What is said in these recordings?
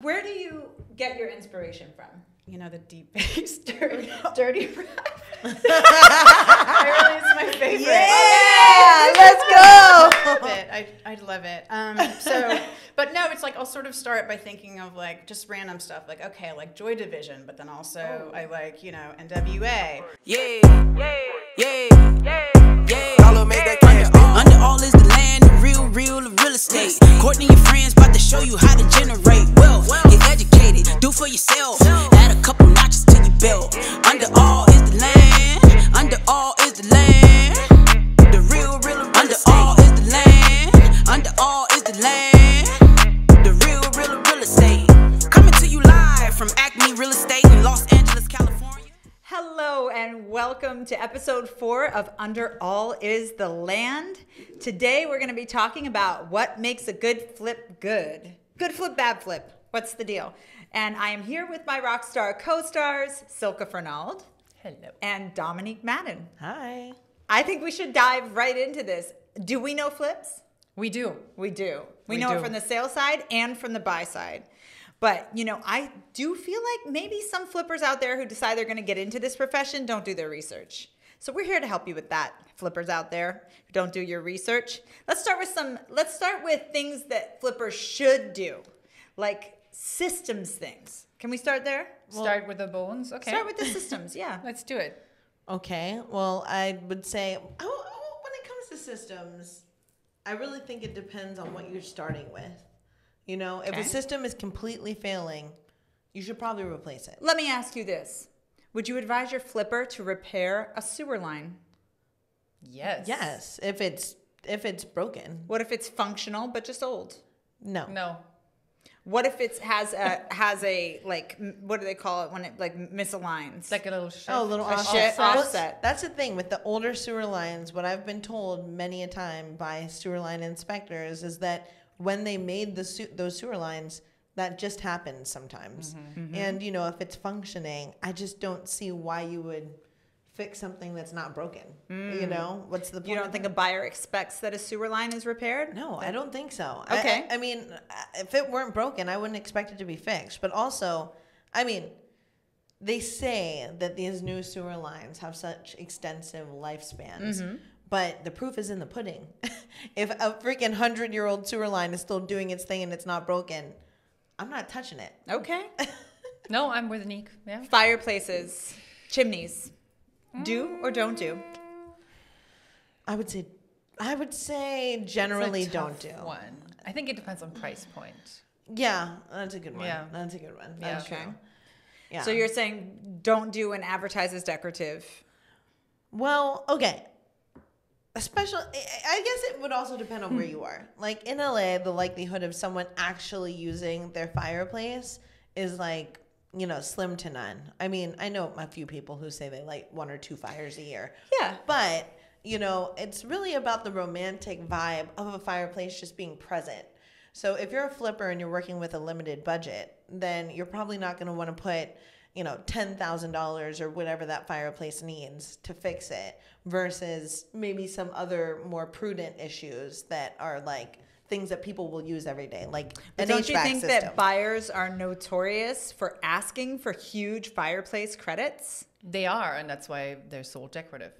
Where do you get your inspiration from? You know, the deep bass, dirty, Dirty rap. really is my favorite. Yeah, let's go. love it. I, I love it. Um, so, but no, it's like I'll sort of start by thinking of like just random stuff, like okay, I like Joy Division, but then also I like you know NWA. Yeah, yeah, yeah, yeah. Real, real, real estate. Courtney and friends about to show you how to generate wealth. Get educated, do for yourself. Add a couple notches to your belt. Under all is the land. Under all and welcome to episode four of Under All Is the Land. Today we're going to be talking about what makes a good flip good. Good flip, bad flip. What's the deal? And I am here with my rock star co stars, Silke Fernald Hello. and Dominique Madden. Hi. I think we should dive right into this. Do we know flips? We do. We do. We, We know it from the sale side and from the buy side. But, you know, I do feel like maybe some flippers out there who decide they're going to get into this profession don't do their research. So we're here to help you with that. Flippers out there who don't do your research. Let's start with some let's start with things that flippers should do. Like systems things. Can we start there? Start with the bones. Okay. Start with the systems, yeah. Let's do it. Okay. Well, I would say oh, oh, when it comes to systems, I really think it depends on what you're starting with. You know, if Okay. a system is completely failing, you should probably replace it. Let me ask you this. Would you advise your flipper to repair a sewer line? Yes. Yes, if it's if it's broken. What if it's functional but just old? No. No. What if it has a has a like what do they call it when it like misaligns? Like a little shift. Oh, a little A offset. shit Well, offset. That's the thing with the older sewer lines. What I've been told many a time by sewer line inspectors is that when they made the su- those sewer lines, that just happens sometimes. Mm-hmm. And you know, if it's functioning, I just don't see why you would fix something that's not broken. You know, what's the point? Mm. you don't think that? a buyer expects that a sewer line is repaired? No, I don't think so. Okay. I, I mean, uh, if it weren't broken, I wouldn't expect it to be fixed. But also, I mean, they say that these new sewer lines have such extensive lifespans. Mm-hmm. But the proof is in the pudding. if a freaking hundred year old sewer line is still doing its thing and it's not broken, I'm not touching it. Okay. No, I'm with Nick. Yeah. Fireplaces, chimneys, mm. do or don't do? I would say, I would say It's a generally tough don't do. One. I think it depends on price point. Yeah, that's a good one. Yeah. That's a good one. Yeah. Okay. true. Yeah. So you're saying don't do and advertise as decorative. Well, okay. Especially, I guess it would also depend on where hmm. you are. Like in LA, the likelihood of someone actually using their fireplace is like, you know, slim to none. I mean, I know a few people who say they light one or two fires a year. Yeah. But, you know, it's really about the romantic vibe of a fireplace just being present. So if you're a flipper and you're working with a limited budget, then you're probably not going to want to put, you know, $10,000 or whatever that fireplace needs to fix it versus maybe some other more prudent issues that are like things that people will use every day, like But an don't HVAC you think system. that buyers are notorious for asking for huge fireplace credits? They are, and that's why they're sold decorative.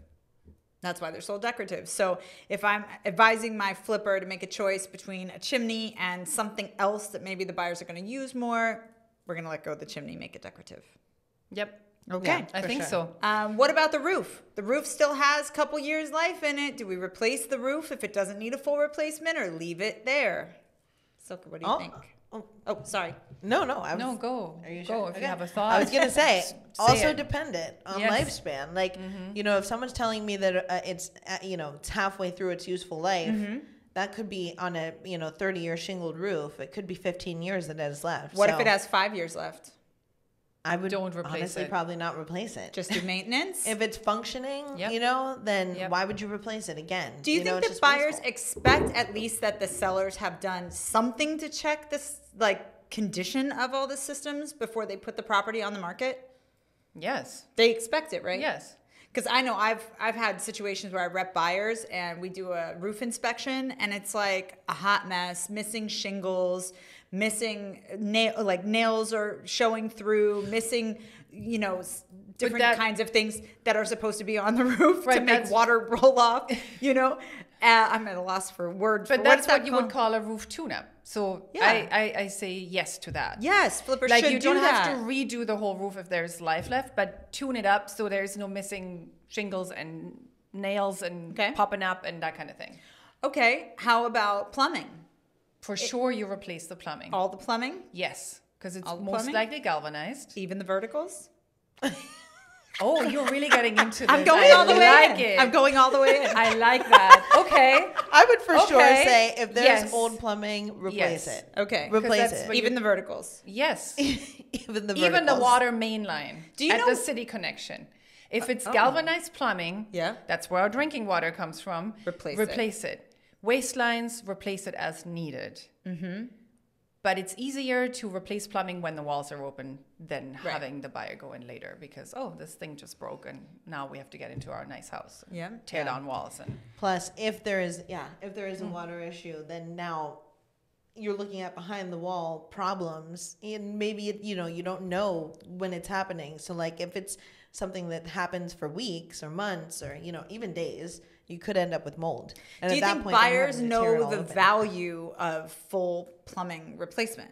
That's why they're sold decorative. So if I'm advising my flipper to make a choice between a chimney and something else that maybe the buyers are going to use more, we're going to let go of the chimney, make it decorative. Yep. Okay. I think sure. so. Um, what about the roof? The roof still has a couple years life in it. Do we replace the roof if it doesn't need a full replacement or leave it there? Silke, what do you Oh, think? oh. Oh, sorry. No, no. I was, No, go. Are you go sure? if Okay. you have a thought. I was gonna say, Say also it. dependent on Yes. lifespan. Like, you know, if someone's telling me that uh, it's uh, you know it's halfway through its useful life, that could be on a you know thirty year shingled roof. It could be fifteen years that it has left. What if it has five years left? I would Don't replace honestly it. probably not replace it. Just do maintenance? if it's functioning, Yep. you know, then Yep. why would you replace it again? Do you, know, think it's that buyers wasteful. expect at least that the sellers have done something to check this like condition of all the systems before they put the property on the market? Yes. They expect it, right? Yes. Because I know I've I've had situations where I rep buyers and we do a roof inspection and it's like a hot mess, missing shingles, missing nail like nails are showing through, missing you know different that- kinds of things that are supposed to be on the roof to make water roll off. You know, uh, I'm at a loss for words. But for that's what's that what you called? would call a roof tune-up. So Yeah. I, I, I say yes to that. Yes, flippers like should you do don't have that. to redo the whole roof if there's life left, but tune it up so there's no missing shingles and nails and Okay. popping up and that kind of thing. Okay, how about plumbing? For sure, you replace the plumbing. All the plumbing, Yes, because it's most plumbing? likely galvanized. even the verticals. Oh, you're really getting into this. I'm going I all the way like in. it. I'm going all the way in. I like that. Okay. I would for sure say if there's Yes. old plumbing, replace Yes. it. Okay. Replace it. what even the verticals. Yes. Even the verticals. Even the water main line Do you at know- Uh, the city connection. If it's galvanized plumbing, Yeah. that's where our drinking water comes from. Replace it. replace it. Waste lines, replace it as needed. Mm-hmm. But it's easier to replace plumbing when the walls are open than Right. having the buyer go in later because oh, this thing just broke and now we have to get into our nice house. and Yeah. Tear Yeah. down walls and Plus, if there is, yeah, if there is a water issue, then now you're looking at behind the wall problems, and maybe it, you know you don't know when it's happening. So, like, if it's something that happens for weeks or months or you know even days, you could end up with mold. And Do you at that think point, buyers having to tear it know the open. value of full plumbing replacement?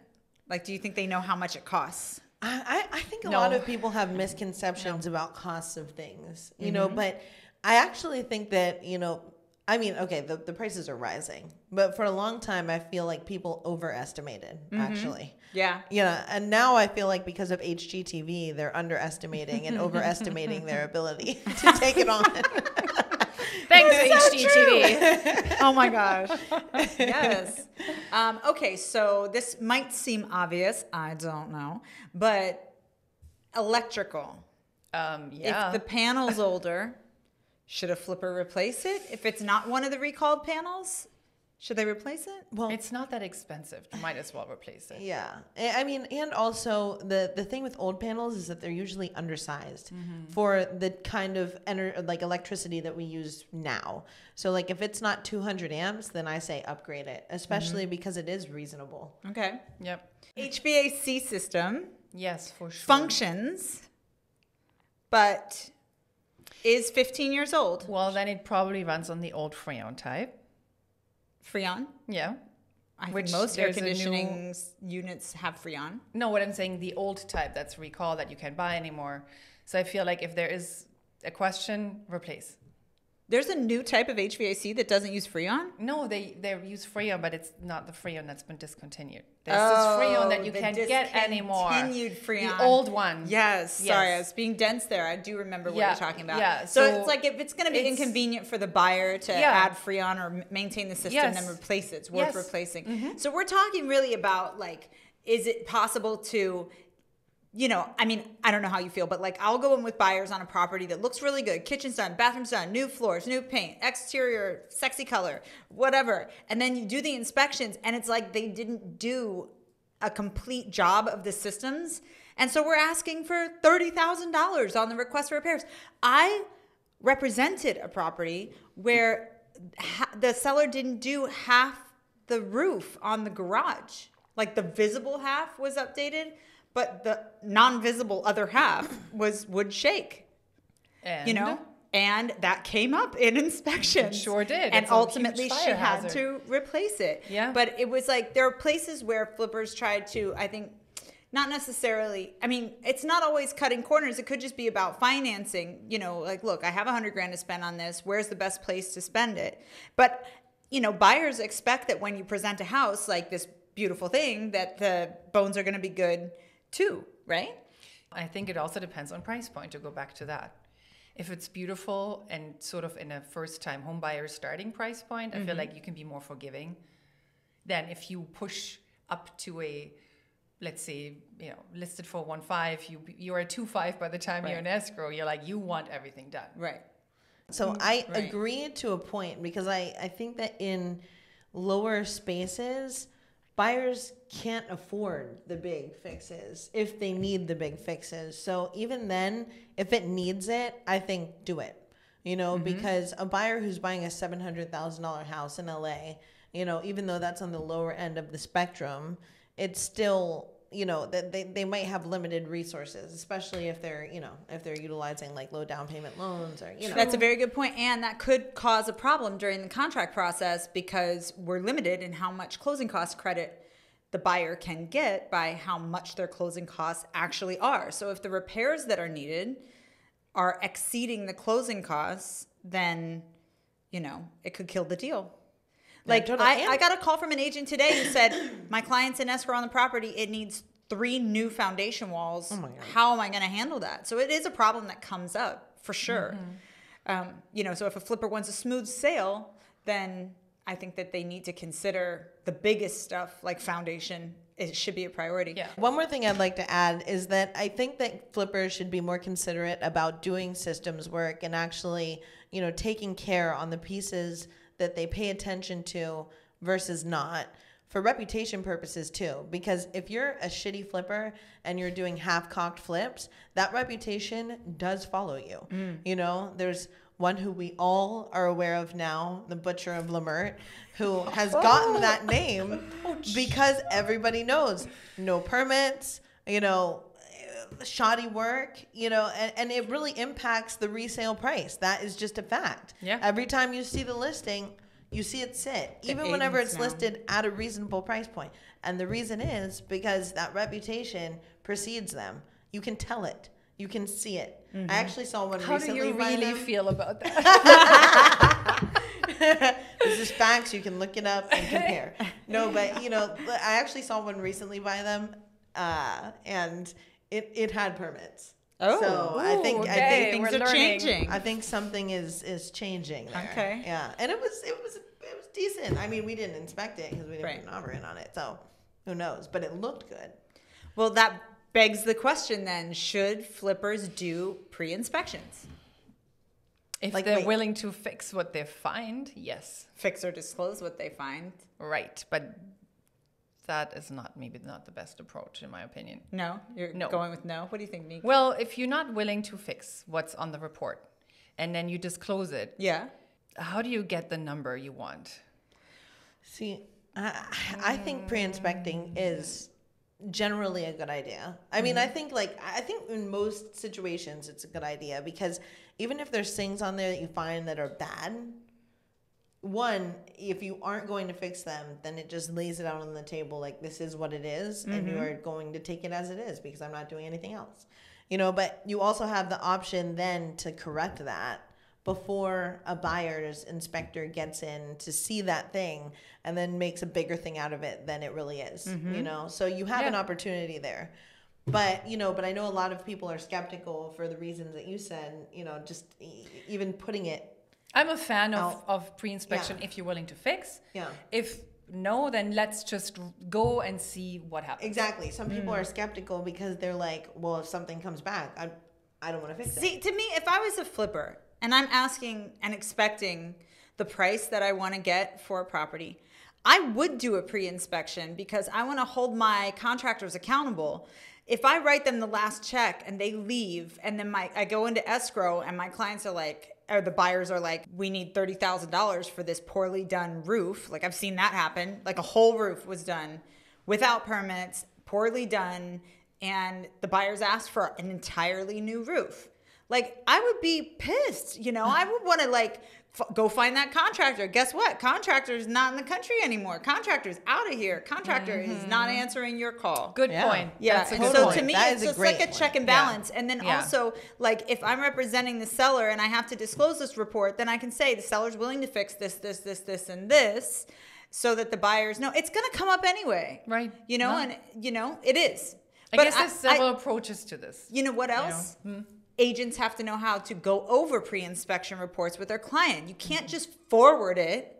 Like, do you think they know how much it costs? I, I think a No. lot of people have misconceptions about costs of things, you Mm-hmm. know, but I actually think that, you know, I mean, okay, the, the prices are rising, but for a long time, I feel like people overestimated, Mm-hmm. actually. Yeah. You know, and now I feel like because of HGTV, they're underestimating and overestimating their ability to take it on. thanks HGTV. oh my gosh. yes. Um, okay, so this might seem obvious. I don't know. But electrical. Um, yeah. If the panel's older, should a flipper replace it? If it's not one of the recalled panels, should they replace it? well, it's not that expensive. You might as well replace it. Yeah, I I mean, and also the the thing with old panels is that they're usually undersized mm-hmm. for the kind of ener- like electricity that we use now. So like if it's not 200 amps, then I say upgrade it, especially mm-hmm. because it is reasonable. Okay. Yep. HVAC system Yes, for sure. functions, but is 15 years old. Well, then it probably runs on the old Freon type. Freon. Yeah. I Which think most air a new- conditioning units have Freon. No, what I'm saying, the old type that's recall that you can't buy anymore. So I feel like if there is a question, replace. There's a new type of HVAC that doesn't use Freon. No, they they use Freon, but it's not the Freon that's been discontinued. There's Oh, this Freon that you can't get anymore. discontinued Freon. The old one. Yes, sorry, Yes. I was being dense there. I do remember what Yeah, you're talking about. yeah, So, so it's like if it's going to be inconvenient for the buyer to Yeah. add Freon or maintain the system, Yes. then replace it. It's worth Yes. Replacing. Mm-hmm. So we're talking really about like, is it possible to you know, I mean, I don't know how you feel, but like I'll go in with buyers on a property that looks really good. Kitchen's done, bathroom's done, new floors, new paint, exterior, sexy color, whatever. And then you do the inspections and it's like they didn't do a complete job of the systems. And so we're asking for $30,000 on the request for repairs. I represented a property where the seller didn't do half the roof on the garage. Like the visible half was updated, but the non-visible other half was wood shake. And You know, and that came up in inspection. Sure did. And It's ultimately, she had hazard. to replace it. Yeah. But it was like there are places where flippers tried to, I think, not necessarily. I mean, it's not always cutting corners. It could just be about financing. You know, like, look, I have a hundred grand to spend on this. Where's the best place to spend it? But you know, buyers expect that when you present a house like this beautiful thing, that the bones are going to be good too, right? I think it also depends on price point to go back to that. If it's beautiful and sort of in a first time home buyer starting price point, I feel Mm-hmm. like you can be more forgiving than if you push up to a let's say, you know, listed for one five, you you're a two five by the time you're in escrow, you're like you want everything done. Right. So I right. agree to a point because I, I think that in lower spaces, buyers can't afford the big fixes if they need the big fixes. So even then, if it needs it, I think do it. You know, mm-hmm. because a buyer who's buying a seven hundred thousand dollar house in LA, you know, even though that's on the lower end of the spectrum, it's still you know that they, they might have limited resources especially if they're you know if they're utilizing like low down payment loans or you know That's a very good point, and that could cause a problem during the contract process because we're limited in how much closing cost credit the buyer can get by how much their closing costs actually are. So if the repairs that are needed are exceeding the closing costs, then you know it could kill the deal. Like totally. I, I got a call from an agent today who said my client's in escrow on the property. It needs three new foundation walls. How am I going to handle that? So it is a problem that comes up for sure. Um, you know, so if a flipper wants a smooth sale, then I think that they need to consider the biggest stuff like foundation. It should be a priority. Yeah. One more thing I'd like to add is that I think that flippers should be more considerate about doing systems work and actually, you know, taking care on the pieces that they pay attention to versus not for reputation purposes too. Because if you're a shitty flipper and you're doing half cocked flips, that reputation does follow you. Mm. You know, there's one who we all are aware of now, the Butcher of Leimert, who has gotten that name because everybody knows no permits, you know, shoddy work, you know, and, and it really impacts the resale price. That is just a fact. Yeah. Every time you see the listing, you see it sit, even whenever it's know. listed at a reasonable price point. And the reason is because that reputation precedes them. You can tell it. You can see it. I actually saw one How do you really feel about that? this is facts. You can look it up and compare. No, but you know, I actually saw one recently by them, uh, and it it had permits. Oh. so I think Ooh, I think Things we're are learning. changing. I think something is is changing there. Okay. Yeah, and it was it was it was decent. I mean, we didn't inspect it because we didn't Right. put an offer in on it, so who knows? But it looked good. Well, that begs the question then: Should flippers do pre-inspections? if Like, they're wait. willing to fix what they find, yes, Fix or disclose what they find? right. But that is not maybe not the best approach, in my opinion. No, you're No. going with no. What do you think, Nick? Well, if you're not willing to fix what's on the report, and then you disclose it, Yeah. how do you get the number you want? See, I, I think pre-inspecting is generally a good idea. I mean, I mm-hmm. think like I think in most situations it's a good idea because even if there's things on there that you find that are bad, one, if you aren't going to fix them, then it just lays it out on the table like this is what it is, and you mm-hmm. are going to take it as it is because I'm not doing anything else. You know, but you also have the option then to correct that before a buyer's inspector gets in to see that thing and then makes a bigger thing out of it than it really is. Mm-hmm. You know, so you have an opportunity there. But you know, but I know a lot of people are skeptical for the reasons that you said. You know, just e- even putting it I'm a fan of, Out. of pre-inspection Yeah. if you're willing to fix. Yeah. If no, then let's just go and see what happens. Exactly. Some people Mm. are skeptical because they're like, well, if something comes back, I, I don't want to fix it. See, to me, if I was a flipper and I'm asking and expecting the price that I want to get for a property, I would do a pre inspection because I want to hold my contractors accountable. If I write them the last check and they leave, and then my I go into escrow and my clients are like, or the buyers are like, we need thirty thousand dollars for this poorly done roof. Like I've seen that happen. Like a whole roof was done without permits, poorly done, and the buyers asked for an entirely new roof. Like I would be pissed, you know. I would want to like f- go find that contractor. Guess what? Contractor is not in the country anymore. Contractor's out of here. Contractor is not mm-hmm. answering your call. Good Yeah. point. Yeah. That's a good so point. to me, That it's a just like great a check point. and Yeah. balance. And then Yeah. also, like, if I'm representing the seller and I have to disclose this report, then I can say the seller's willing to fix this, this, this, this, and this, so that the buyers know it's going to come up anyway. Right. You know, No. and you know it is. I But guess there's I- several approaches to this. you know what else? Hmm? Agents have to know how to go over pre-inspection reports with their client. You can't mm-hmm. just forward it.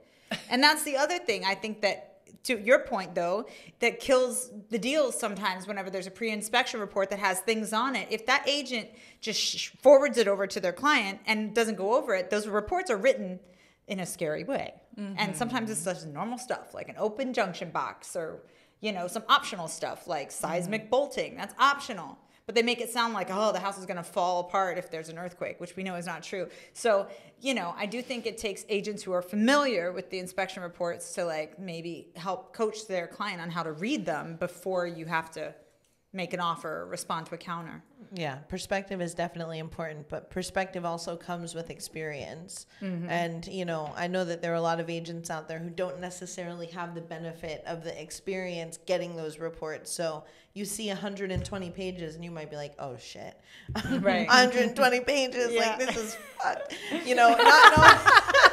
And that's the other thing I think that to your point though, that kills the deals sometimes whenever there's a pre-inspection report that has things on it. If that agent just sh- forwards it over to their client and doesn't go over it, those reports are written in a scary way. And sometimes it's mm-hmm. just normal stuff like an open junction box or you know some optional stuff like seismic mm-hmm. bolting. That's optional. But they make it sound like, oh, the house is going to fall apart if there's an earthquake, which we know is not true. So, you know, I do think it takes agents who are familiar with the inspection reports to like maybe help coach their client on how to read them before you have to make an offer or respond to a counter. Yeah, perspective is definitely important, but perspective also comes with experience. Mm-hmm. And, you know, I know that there are a lot of agents out there who don't necessarily have the benefit of the experience getting those reports. So you see 120 pages and you might be like, oh shit. Right. 120 pages. Yeah. Like, this is fucked. You know, not knowing,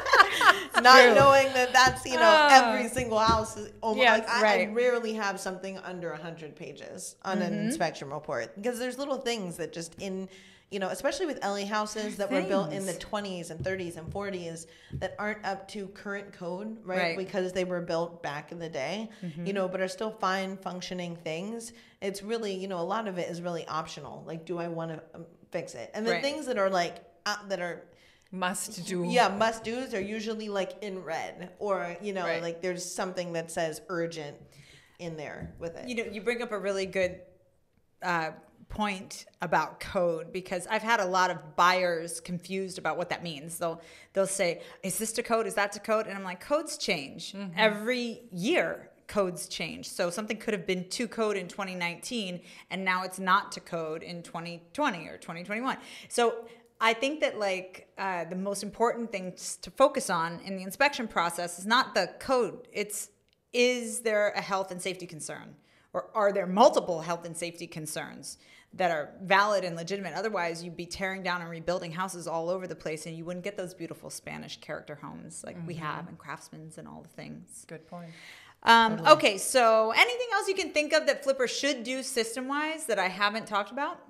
not knowing that that's, you know, every single house is almost Yeah, like I, I rarely have something under 100 pages on an Mm-hmm. inspection report because there's little things that just in you know especially with LA houses that were built in the 20s and 30s and 40s that aren't up to current code right, Right. because they were built back in the day you know but are still fine functioning things. It's really you know a lot of it is really optional. Like do I want to um, fix it? And the Right. things that are like uh, that are Must do. yeah, must do's are usually like in red or you know Right. like there's something that says urgent in there with it. You know, you bring up a really good uh, point about code because I've had a lot of buyers confused about what that means. They'll they'll say, "Is this to code? Is that to code?" And I'm like, "Codes change every year." Codes change. So something could have been to code in 2019 and now it's not to code in 2020 or 2021. So I think that like uh, the most important things to focus on in the inspection process is not the code. It's is there a health and safety concern? Or are there multiple health and safety concerns that are valid and legitimate? Otherwise you'd be tearing down and rebuilding houses all over the place and you wouldn't get those beautiful spanish character homes like we have and craftsman's and all the things. Good point. um, okay so anything else you can think of that flipper should do system wise that i haven't talked about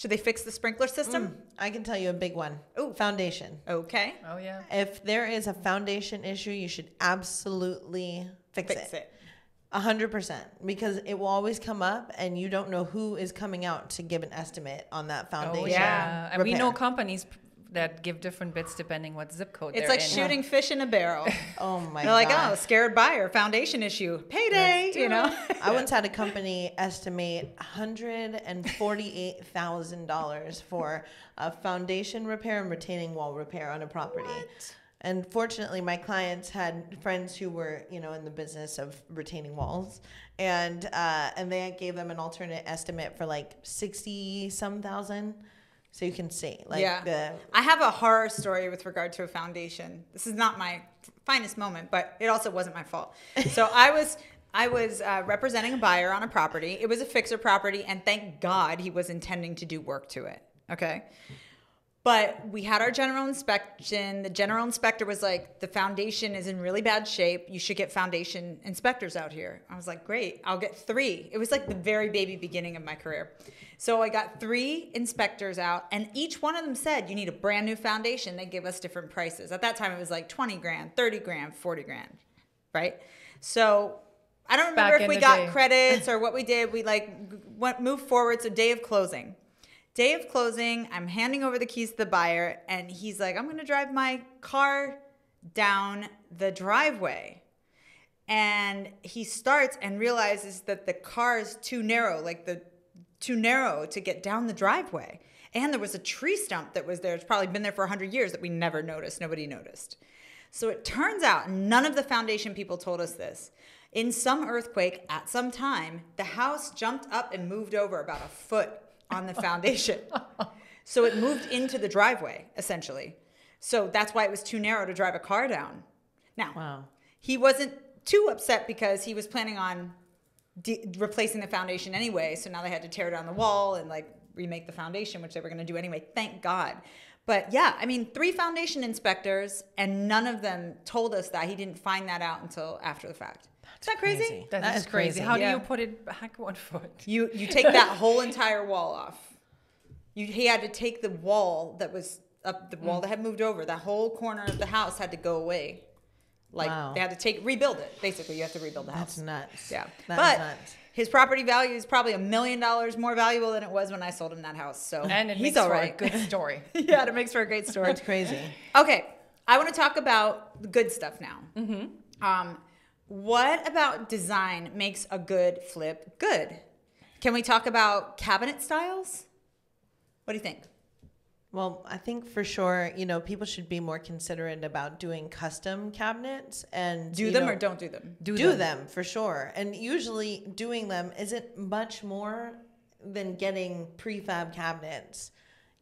should they fix the sprinkler system hmm. I can tell you a big one. Ooh. Foundation. okay Oh yeah. If there is a foundation issue, you should absolutely fix, fix it. it A hundred percent. Because it will always come up and you don't know who is coming out to give an estimate on that oh, foundation. Oh yeah. And we know companies p- that give different bits depending what zip code it's they're like in. shooting fish in a barrel Oh my they're like oh scared buyer foundation issue payday you know I once had a company estimate $148,000 for a foundation repair and retaining wall repair on a property. What? And fortunately, my clients had friends who were, you know, in the business of retaining walls, and uh, and they gave them an alternate estimate for like sixty some thousand. So you can see, like, yeah. the I have a horror story with regard to a foundation. This is not my finest moment, but it also wasn't my fault. So I was I was uh, representing a buyer on a property. It was a fixer property, and thank God he was intending to do work to it. Okay. But we had our general inspection. The general inspector was like, the foundation is in really bad shape. You should get foundation inspectors out here. I was like, great, I'll get three. It was like the very baby beginning of my career. So I got three inspectors out, and each one of them said, you need a brand new foundation. They give us different prices. At that time, it was like 20 grand, 30 grand, 40 grand, right? So I don't remember Back if we got day. credits or what we did. We like went moved forward. So day of closing. Day of closing, I'm handing over the keys to the buyer, and he's like, I'm gonna drive my car down the driveway. And he starts and realizes that the car is too narrow, like the too narrow to get down the driveway. And there was a tree stump that was there. It's probably been there for 100 years that we never noticed. Nobody noticed. So it turns out none of the foundation people told us this. In some earthquake at some time, the house jumped up and moved over about a foot on the foundation. so it moved into the driveway, essentially. So that's why it was too narrow to drive a car down. Now, Wow. he wasn't too upset because he was planning on de- replacing the foundation anyway. So now they had to tear down the wall and like remake the foundation, which they were going to do anyway. Thank God. But yeah, I mean, three foundation inspectors, and none of them told us that. He didn't find that out until after the fact. Is that crazy? crazy. That That is is crazy. crazy. How Yeah. do you put it back one foot? You you take that whole entire wall off. You, he had to take the wall that was up, the wall mm. that had moved over. That whole corner of the house had to go away. Like Wow. they had to take rebuild it. Basically, you have to rebuild the house. That's nuts. Yeah, That but nuts. his property value is probably a million dollars more valuable than it was when I sold him that house. So And it he's makes all for right. a good story. yeah, it makes for a great story. That's crazy. Okay, I want to talk about the good stuff now. Um, what about design makes a good flip good? Can we talk about cabinet styles? What do you think? Well, I think for sure, you know, people should be more considerate about doing custom cabinets and Do them know, or don't do them? do, them. for sure. And usually doing them isn't much more than getting prefab cabinets,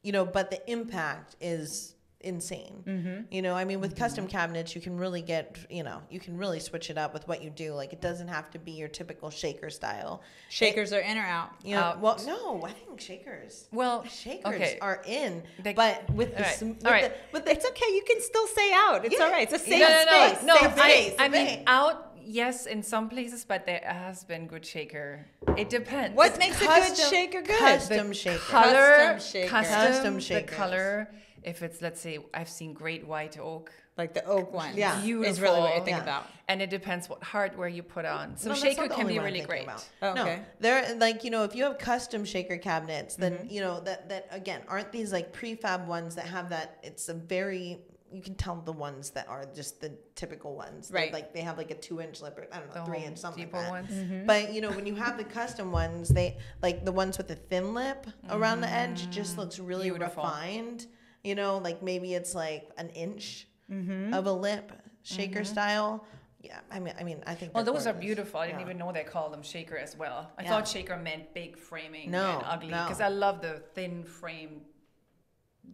you know, but the impact is insane. Mm-hmm. You know, I mean, with custom cabinets, you can really get, you know, you can really switch it up with what you do. Like, it doesn't have to be your typical shaker style. Shakers are in or out? You know, Out. well, no, I think shakers. Well, Shakers okay. are in, They- but with the, all right, sm- with all right. the the It's okay. You can still say out. It's Yeah. all right. It's a safe No, no, no, space. no. Safe I, space. I mean, out, yes, in some places, but there has been good shaker. It depends. What makes a good shaker good? Custom shaker. color, Custom shaker. custom, Custom the color. If it's, let's say, I've seen great white oak. like the oak one. Yeah. Beautiful. Is really what I think Yeah. about. And it depends what hardware you put on. So No, shaker can be really great. about. Oh, No, okay. they're like you know if you have custom shaker cabinets, then Mm-hmm. you know that that again aren't these like prefab ones that have that. It's a very you can tell the ones that are just the typical ones. They're Right. Like they have like a two inch lip, or I don't know, The three inch something Depot like that. ones. Mm-hmm. But you know when you have the custom ones, they like the ones with the thin lip around the edge. Just looks really Beautiful. refined. You know, like maybe it's like an inch Mm-hmm. of a lip shaker style. Yeah, I mean, I mean, I think. Well, they're those are beautiful. I didn't Yeah. even know they called them shaker as well. I Yeah. thought shaker meant big framing No, and ugly no. because I love the thin frame.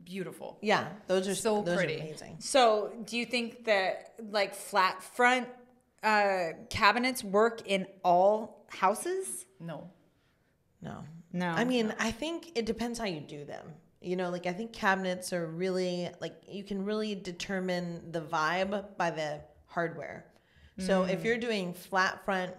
Beautiful. Yeah, those are So those pretty. Are amazing. So, do you think that like flat front uh, cabinets work in all houses? No. No, No. I mean, I think it depends how you do them. You know, like I think cabinets are really like you can really determine the vibe by the hardware. So if mm. you're doing flat front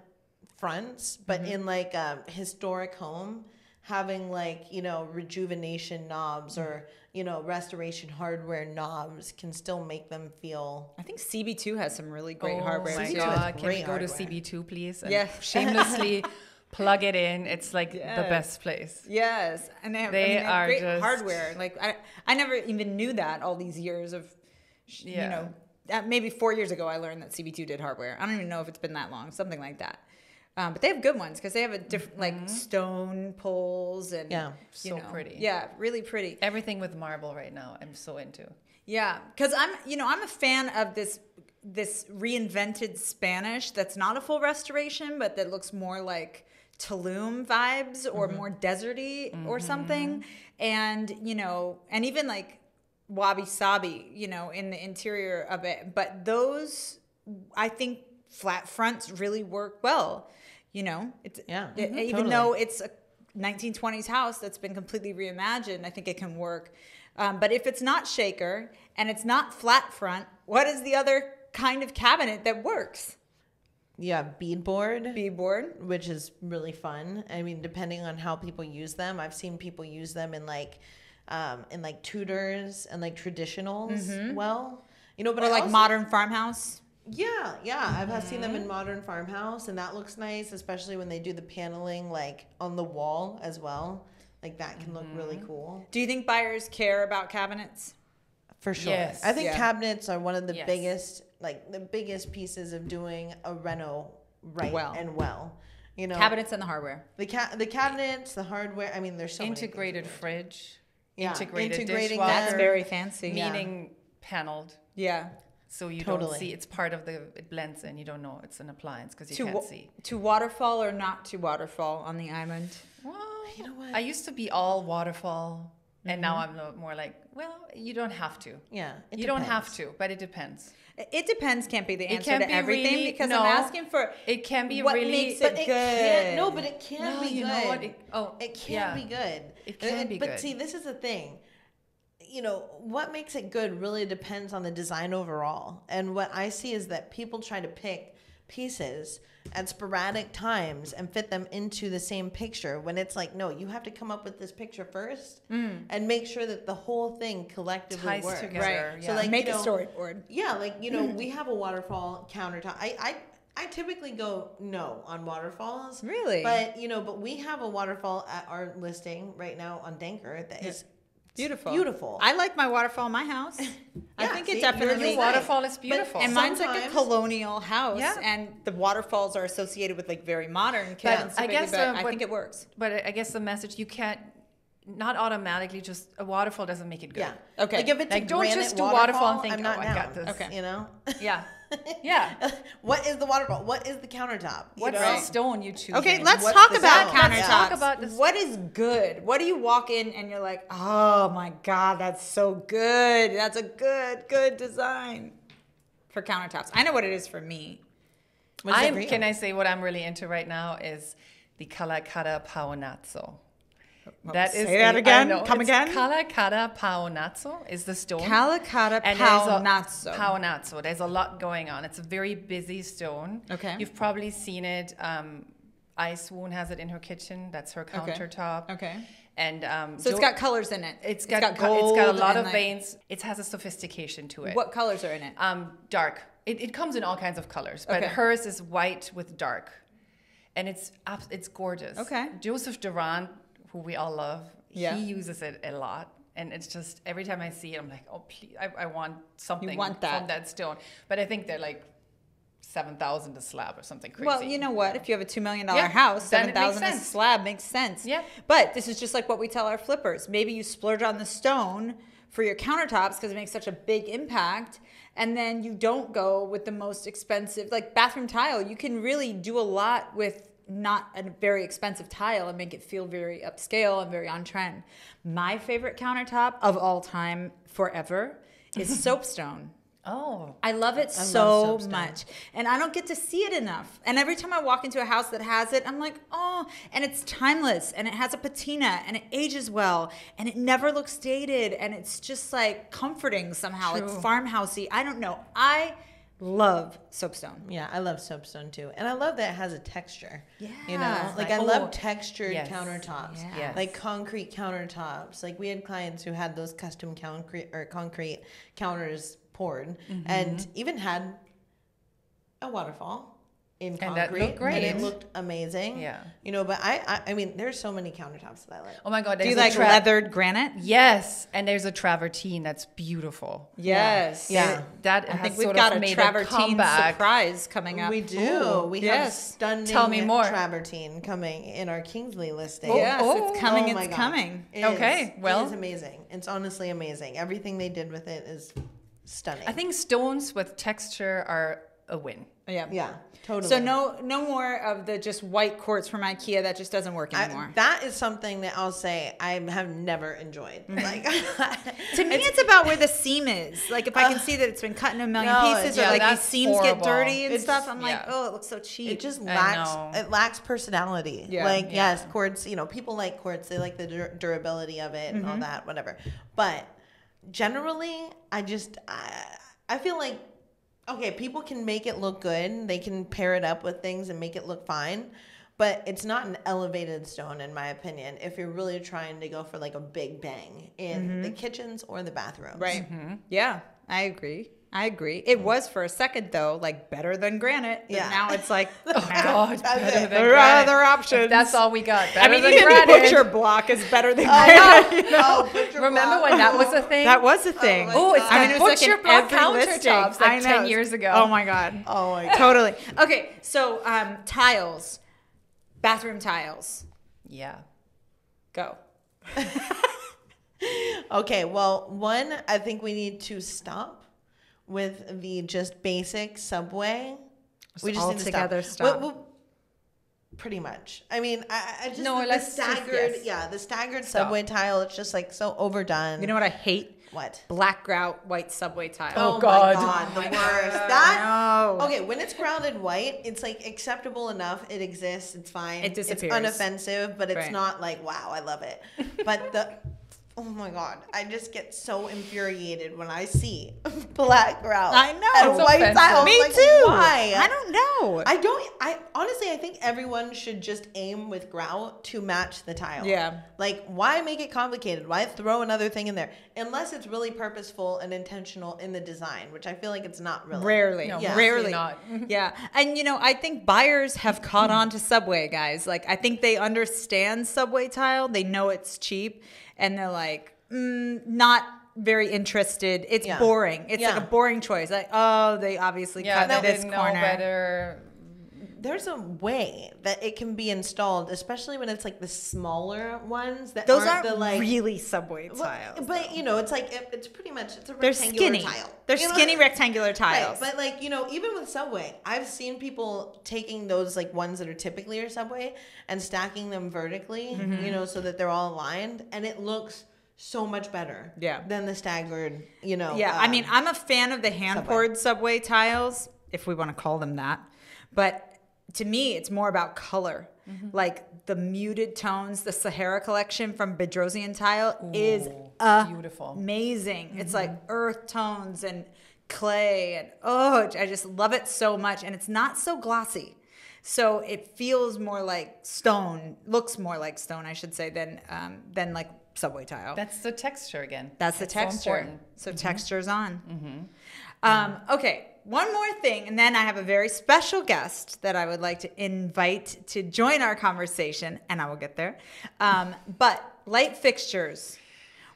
fronts, but mm-hmm. in like a historic home, having like you know rejuvenation knobs or you know restoration hardware knobs can still make them feel I think CB2 has some really great oh hardware. my. CB2 god! Can we go to. CB2, please? And Yeah. Shamelessly plug it in. It's like the best place. Yes, and they have, They I mean, they have are great just- hardware. Like I, I never even knew that all these years of, sh- you know, uh, maybe four years ago I learned that CB2 did hardware. I don't even know if it's been that long, something like that. Um, but they have good ones because they have a different like stone poles and Yeah. you So know, pretty. Yeah, really pretty. Everything with marble right now. I'm so into. Yeah, because I'm, you know, I'm a fan of this this reinvented Spanish that's not a full restoration, but that looks more like Tulum vibes or more deserty or something. And you know, and even like wabi sabi, you know, in the interior of it. But those, I think, flat fronts really work well. You know, it's Yeah. it- Mhm, even totally. though it's a 1920s house that's been completely reimagined. I think it can work. Um, but if it's not shaker and it's not flat front, what is the other kind of cabinet that works? Yeah beadboard. Beadboard. which is really fun. I mean, depending on how people use them, I've seen people use them in like, um, in like Tudors and like traditionals. Mm-hmm. Well, you know, but Or I like also- modern farmhouse. Yeah, yeah, I've I've seen them in mm-hmm. modern farmhouse, and that looks nice, especially when they do the paneling like on the wall as well. Like that can look really mm-hmm. cool Do you think buyers care about cabinets? for sure. Yes. I think Yeah. cabinets are one of the Yes. biggest, like the biggest pieces of doing a reno right Well. and well. You know, Cabinets and the hardware. the ca- the cabinets, the hardware. I mean, there's so many integrated to fridge. Yeah, Integrated integrating dishwasher. That's very fancy. Yeah. Meaning paneled. Yeah. So you Totally. don't see it's part of the it blends in. You don't know it's an appliance because you To, can't wa- see. to waterfall or not to waterfall on the island? Well, You know what? I used to be all waterfall, and now Mm-hmm. I'm more like, well, you don't have to. Yeah, it you don't have to, but it depends. It depends can't be the It answer to be everything really- because no. I'm asking for It can be what really. makes But it it good. can't. No, but it can No, be you good. know what? It- oh, it can yeah. be good. It can Uh, be but good. But see, this is the thing. You know, what makes it good really depends on the design overall. And what I see is that people try to pick pieces at sporadic times and fit them into the same picture when it's like, no, you have to come up with this picture first mm. and make sure that the whole thing collectively Ties works. together, Right. yeah. So like Make you a storyboard. yeah, like you know, mm. we have a waterfall countertop. I I I typically go no on waterfalls. Really? But you know, but we have a waterfall at our listing right now on Danker that is Beautiful. beautiful. I like my waterfall in my house. I think see, it yours definitely is Your waterfall is But- beautiful. And mine's like a colonial house, Yeah. and the waterfalls are associated with like very modern But kitchens. I guess, but uh, I but- think it works. But I I guess the message you can't not automatically just a waterfall doesn't make it good. yeah. Okay. Like if it's Like, a don't just do waterfall, waterfall and think, I'm not "Oh, I down. got this." Okay. You know. Yeah. Yeah. what is the waterfall? What is the countertop? You What's know? the stone you choose? Okay, let's What's talk about sound? countertops. Let's talk about this- What is good? What do you walk in and you're like, oh my god, that's so good. That's a good, good design for countertops. I know what it is for me. I'm, can I say what I'm really into right now is the Calacatta Paonazzo. That is say that a- I again. know, Come it's again. Calacatta Paonazzo is the stone. Calacatta And there's a- Paonazzo. Paonazzo. There's a lot going on. It's a very busy stone. Okay. You've probably seen it. Um, Ice Woon has it in her kitchen. That's her countertop. Okay. And um, So it's got colors in it. it's got, got co- it's got a lot of like- veins. It has a sophistication to it. What colors are in it? Um, dark. It, it comes in all kinds of colors, but Okay. hers is white with dark, and it's it's gorgeous. Okay. Joseph Durand, who we all love, Yeah. he uses it a lot, and it's just every time I see it, I'm like, oh please, I, I want something want that. from that stone. But I think they're like seven thousand a slab or something crazy. Well, you know what? If you have a two million dollar Yeah, house, seven thousand seven it makes a slab makes sense. Yeah. But this is just like what we tell our flippers. Maybe you splurge on the stone for your countertops because it makes such a big impact, and then you don't go with the most expensive, like bathroom tile. You can really do a lot with not a very expensive tile and make it feel very upscale and very on trend. My favorite countertop of all time, forever, is soapstone. Oh, I love it love so soapstone. much. And I don't get to see it enough. And every time I walk into a house that has it, I'm like, oh, and it's timeless and it has a patina and it ages well and it never looks dated and it's just like comforting somehow, like True. farmhousey. I don't know. I love soapstone. Yeah, I love soapstone too, and I love that it has a texture. Yeah. You know, like Like- I love oh, textured yes. countertops, Yeah. Yes. like concrete countertops. Like we had clients who had those custom concrete or concrete counters poured, Mm-hmm. and even had a waterfall in And that concrete, looked great. and it looked amazing. Yeah. you know, but I, I, I mean, there's so many countertops that I like. oh my God! Do you like tra- leathered granite? Yes, and there's a travertine that's beautiful. Yes. Yeah. That I has think we've sort got of a made travertine comeback. surprise coming up. We do. Ooh, we have yes. stunning Tell me more. travertine coming in our Kingsley listing. Oh, yes, Oh, it's coming. Oh it's God. coming. It Okay, is- well- it is amazing. It's honestly amazing. Everything they did with it is stunning. I think stones with texture are a win. Yeah. yeah, totally. So no, no more of the just white quartz from IKEA. That just doesn't work I- anymore. that is something that I'll say I have never enjoyed. Like To me, it's, about where the seam is. Like if I can see that it's been cut in a million no, pieces, yeah, or like these seams horrible. get dirty and It's- stuff, I'm like, oh, it looks so cheap. it just lacks it lacks personality. Yeah. Like Yeah. yes, quartz. You know, people like quartz. They like the dur- durability of it and Mm-hmm. all that, whatever. But generally, I just I, I feel like okay, people can make it look good. They can pair it up with things and make it look fine. But it's not an elevated stone, in my opinion, if you're really trying to go for like a big bang in mm-hmm. the kitchens or the bathrooms. right. Mm-hmm. Yeah, I agree. I agree. It was for a second though, like better than granite. But Yeah. now it's like Oh nah. God, better than There are granite. other If options. That's all we got. I mean, than even granite. butcher block is better than I granite. know. Oh, Remember block. when that was a thing? That was a thing. Oh, it's I mean, it was like butcher in block every listing. countertops like 10 years ago. Oh my god. Oh my god. Totally. Okay, so um, tiles, bathroom tiles. Yeah. Go. Okay, well, one, I think we need to stop with the just basic subway. we just need to altogether stop. stop. Well, well, pretty much. I mean, I, I just No, the, the let's just- staggered, yes. yeah, the staggered Stop. subway tile. It's just like so overdone. You know what I hate? what? Black grout white subway tile. Oh, God. my god, the worst. That no. okay? When it's grounded white, it's like acceptable enough. It exists. It's fine. It disappears. It's unoffensive, but it's Right. not like wow, I love it. But the oh my god, I just get so infuriated when I see black grout. I know. and It's white offensive. tile. Me Like, too. Why? I don't know. I don't. I honestly, I think everyone should just aim with grout to match the tile. Yeah. Like, why make it complicated? Why throw another thing in there? Unless it's really purposeful and intentional in the design, which I feel like it's not really. Rarely, No, Yeah. rarely. not. yeah, and you know, I think buyers have caught on to Subway guys. Like, I think they understand Subway tile. They know it's cheap, and they're like, mm, not very interested. It's Yeah. boring. It's like a boring choice. Like, oh, they obviously Yeah, cut they this didn't know corner. better. There's a way that it can be installed, especially when it's like the smaller ones that Those aren't aren't the like. really subway Well, tiles. but you know, it's like it, it's pretty much it's a They're rectangular skinny. tile. They're You know? skinny rectangular Right, tiles. but like you know, even with Subway, I've seen people taking those like ones that are typically your Subway and stacking them vertically, Mm-hmm. you know, so that they're all aligned, and it looks so much better. Yeah. Than the staggered, you know. Yeah, I um, mean, I'm a fan of the hand Subway. poured subway tiles, if we want to call them that. But to me, it's more about color. Mm-hmm. Like the muted tones, the Sahara collection from Bedrosian Tile is beautiful. amazing. It's like Mm-hmm. earth tones and clay, and oh, I just love it so much. And it's not so glossy. So it feels more like stone, looks more like stone, I should say, than um, than like subway tile. That's the texture again. That's the It's so texture. important. So, texture's on. Um, okay, one more thing, and then I have a very special guest that I would like to invite to join our conversation, and I will get there. Um, but light fixtures.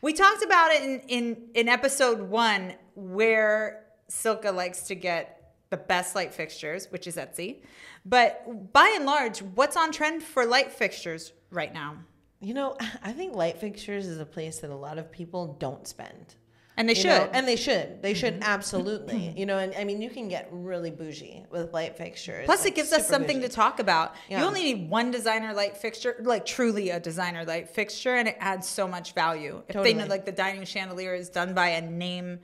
We talked about it in, in, in episode one where Silke likes to get the best light fixtures, which is Etsy. But by and large, what's on trend for light fixtures right now? you know, I think light fixtures is a place that a lot of people don't spend. And they should. know, and they should. They should Mm-hmm. absolutely. you know, and I mean, you can get really bougie with light fixtures. Plus, like it gives us something bougie. to talk about. Yeah. You only need one designer light fixture, like truly a designer light fixture, and it adds so much value. If they know, like, the dining chandelier is done by a name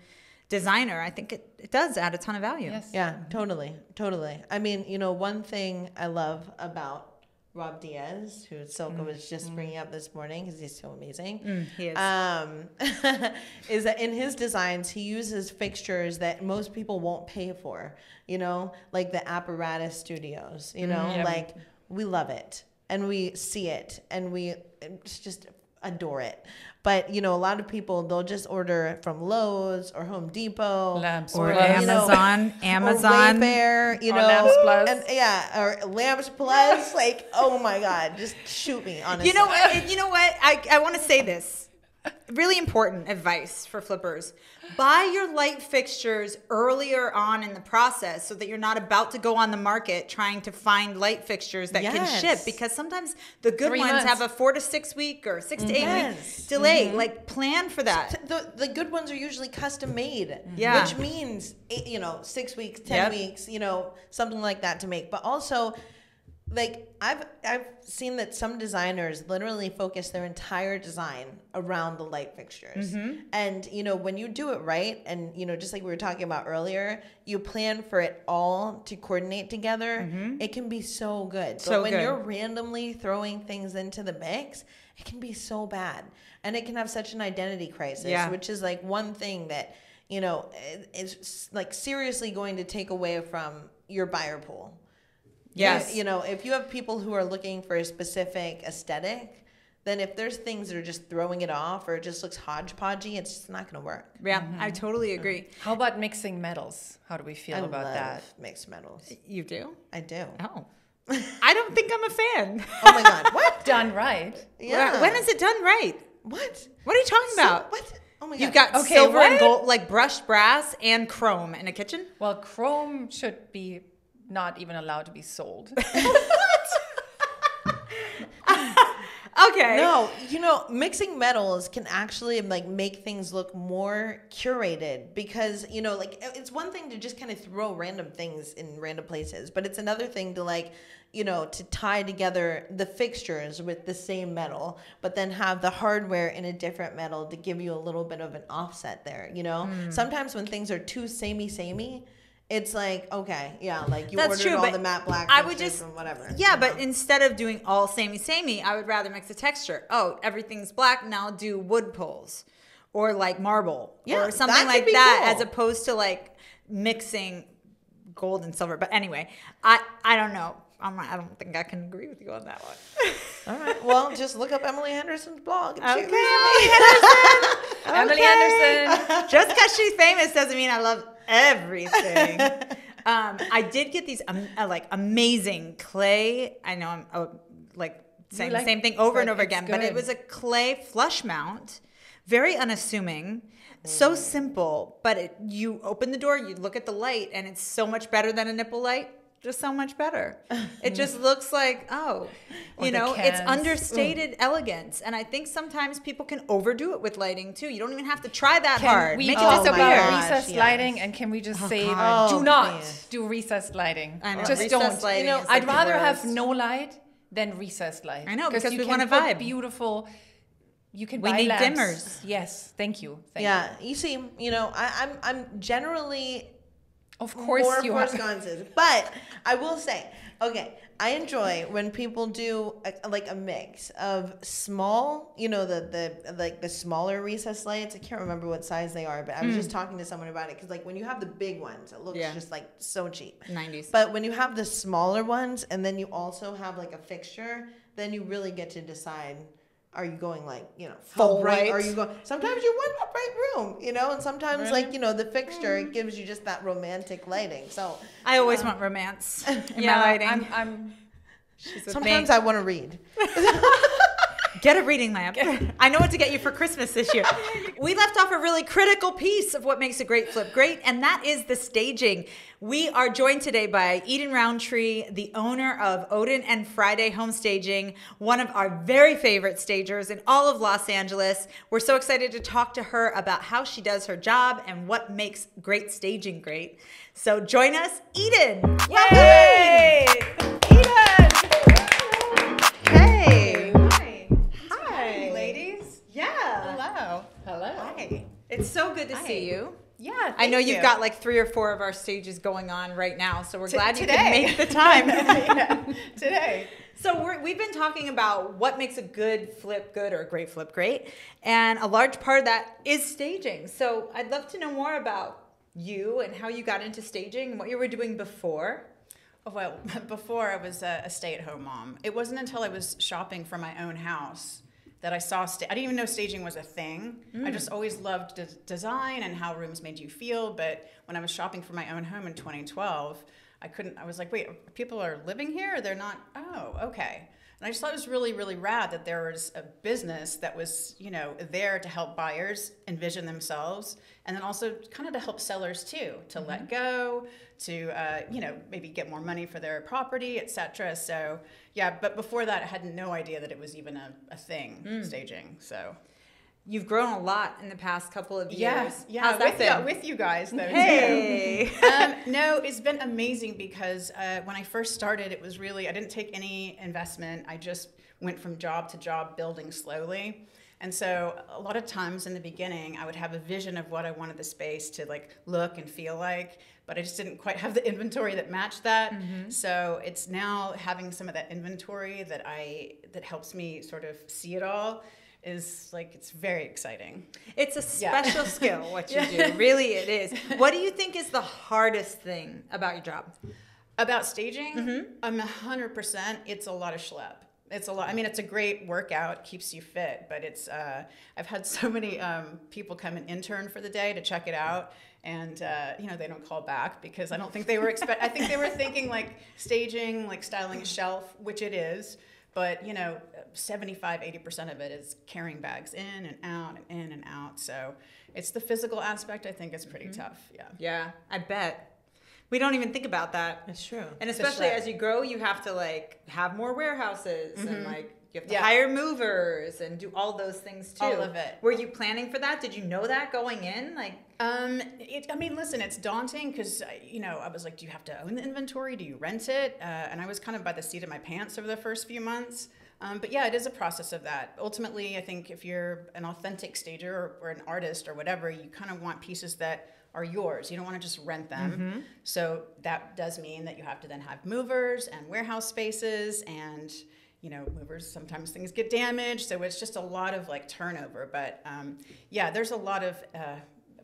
designer, I think it, it does add a ton of value. Yes. Yeah, totally, totally. I mean, you know, one thing I love about Rob Diaz, who Silke was just bringing up this morning because he's so amazing, Mm, he is. um, is that in his designs he uses fixtures that most people won't pay for. You know, like the apparatus studios. You know, Yep. like we love it and we see it and we it's just adore it. But you know, a lot of people they'll just order from Lowe's or Home Depot Lamps Or Plus. you know, Amazon, Amazon. or Wayfair, you Or know, Lamps Plus. and yeah, or Lamps Plus. like, oh my God, just shoot me. Honestly, You know what? You know what? I, I want to say this. Really important advice for flippers. Buy your light fixtures earlier on in the process so that you're not about to go on the market trying to find light fixtures that can ship because sometimes the good Three ones months. have a 4 to 6 week or 6 to 8 Yes. week delay. Mm-hmm. Like plan for that. the the good ones are usually custom made. Mm-hmm. Yeah. which means eight, you know six weeks, ten Yep. weeks, you know something like that to make. But also, like I've I've seen that some designers literally focus their entire design around the light fixtures. Mm-hmm. And you know when you do it right, and you know just like we were talking about earlier, you plan for it all to coordinate together. It can be so good. Mm-hmm. So but when good. you're randomly throwing things into the mix, it can be so bad. And it can have such an identity crisis, Yeah. which is like one thing that, you know, is like seriously going to take away from your buyer pool. Yes. You, you know, if you have people who are looking for a specific aesthetic, then if there's things that are just throwing it off or it just looks hodgepodgey, it's just not going to work. Yeah, I mm-hmm. totally agree. How about mixing metals? How do we feel I about love that? mixed metals. You do? I do. Oh. I don't think I'm a fan. Oh my God. What? Done right. Yeah. When is it done right? What? What are you talking So- about? what? Oh my God. You've got Okay, silver and gold, like brushed brass and chrome in a kitchen. Well, chrome should be not even allowed to be sold. Okay. No, you know, mixing metals can actually like make things look more curated because, you know, like it's one thing to just kind of throw random things in random places, but it's another thing to like, you know, to tie together the fixtures with the same metal, but then have the hardware in a different metal to give you a little bit of an offset there, you know? Hmm. Sometimes when things are too samey samey, it's like, okay, yeah, like you That's ordered true, all the matte black I would just and whatever. Yeah, you but know? instead of doing all samey samey, I would rather mix a texture. Oh, everything's black. Now do wood pulls, or like marble, Yeah, or something that like that, cool. as opposed to like mixing gold and silver. But anyway, I I don't know. I'm, I don't think I can agree with you on that one. All right. Well, just look up Emily Henderson's blog. Okay, agrees with me. Emily Okay. Anderson. Just because she's famous doesn't mean I love everything. um, I did get these um, uh, like amazing clay. I know I'm uh, like saying like- the same thing over and over again, but it was a clay flush mount very unassuming, so simple, but it, you open the door, you look at the light, and it's so much better than a nipple light. Just so much better. It just looks like, oh, you the know, it's cans. understated mm. elegance. And I think sometimes people can overdo it with lighting too. You don't even have to try that Can hard. we Make talk it Oh my about disappear. recessed yes. lighting and can we just oh, say uh, God. do Oh, not please. do recessed lighting? I know. Just recessed don't. lighting You know, like I'd rather have no light than recessed light. I know, because you we can want a put vibe. Beautiful. You can We buy need lamps. dimmers. Yes, thank you. Thank Yeah, you see, you know, I, I'm I'm generally you. Of course more you for have. sconces, but I will say, okay, I enjoy when people do a, like a mix of small, you know, the the like the smaller recess lights. I can't remember what size they are, but I was just mm. talking to someone about it because like when you have the big ones, it looks Yeah. just like so cheap. 90s. But when you have the smaller ones and then you also have like a fixture, then you really get to decide. Are you going like you know Full how bright? Are you going? Sometimes you want a bright room, you know, and sometimes like you know the fixture it mm. gives you just that romantic lighting. So I always want romance in yeah, my lighting. I'm, I'm She's sometimes me. I want to read. Get a reading lamp. I know what to get you for Christmas this year. We left off a really critical piece of what makes a great flip great, and that is the staging. We are joined today by Eden Roundtree, the owner of Odin and Friday Home Staging, one of our very favorite stagers in all of Los Angeles. We're so excited to talk to her about how she does her job and what makes great staging great. So join us, Eden. Yay! Hello. Hello. Hi. It's so good to Hi. see you. Yeah. I know you've you. got like three or four of our stages going on right now, so we're T- glad you today. can make the time. yeah, today. so we're, we've been talking about what makes a good flip good or a great flip great, and a large part of that is staging. So I'd love to know more about you and how you got into staging and what you were doing before. Oh, well, before I was a, a stay-at-home mom, it wasn't until I was shopping for my own house that I saw. Sta- I didn't even know staging was a thing. I just always loved de- design and how rooms made you feel. But when I was shopping for my own home in 2012, I couldn't. I was like, wait, people are living here? They're not. Oh, okay. And I just thought it was really, really rad that there was a business that was, you know, there to help buyers envision themselves, and then also kind of to help sellers too, to let go, to, uh, you know, maybe get more money for their property, etc. So, yeah. But before that, I had no idea that it was even a, a thing, staging. So, You've grown a lot in the past couple of years. yeah, yeah. How's that with, been? You, with you guys, though. too. hey. um, no, it's been amazing because uh, when I first started, it was really, I didn't take any investment. I just went from job to job building slowly. And so a lot of times in the beginning, I would have a vision of what I wanted the space to like look and feel like, but I just didn't quite have the inventory that matched that. So it's now having some of that inventory that I that helps me sort of see it all is like it's very exciting. It's a Yeah. special skill what you do. Really, it is. What do you think is the hardest thing about your job? About staging, Mm-hmm. I'm a hundred percent. It's a lot of schlep. It's a lot. I mean, it's a great workout, keeps you fit, but it's. Uh, I've had so many um, people come and intern for the day to check it out, and uh, you know they don't call back because I don't think they were expect. I think they were thinking like staging, like styling a shelf, which it is. But you know, 75, 80 percent of it is carrying bags in and out and in and out. So it's the physical aspect. I think is pretty Mm-hmm. tough. Yeah. Yeah, I bet. We don't even think about that. It's true. And especially as you grow, you have to like have more warehouses and like you have to Yeah. hire movers and do all those things too. All of it. Were you planning for that? Did you know that going in? Like, Um, it, I mean, listen, it's daunting because you know I was like, do you have to own the inventory? Do you rent it? Uh, and I was kind of by the seat of my pants over the first few months. Um, but yeah, it is a process of that. Ultimately, I think if you're an authentic stager or, or an artist or whatever, you kind of want pieces that are yours. You don't want to just rent them. So that does mean that you have to then have movers and warehouse spaces and you know movers sometimes things get damaged so it's just a lot of like turnover but um, yeah there's a lot of uh,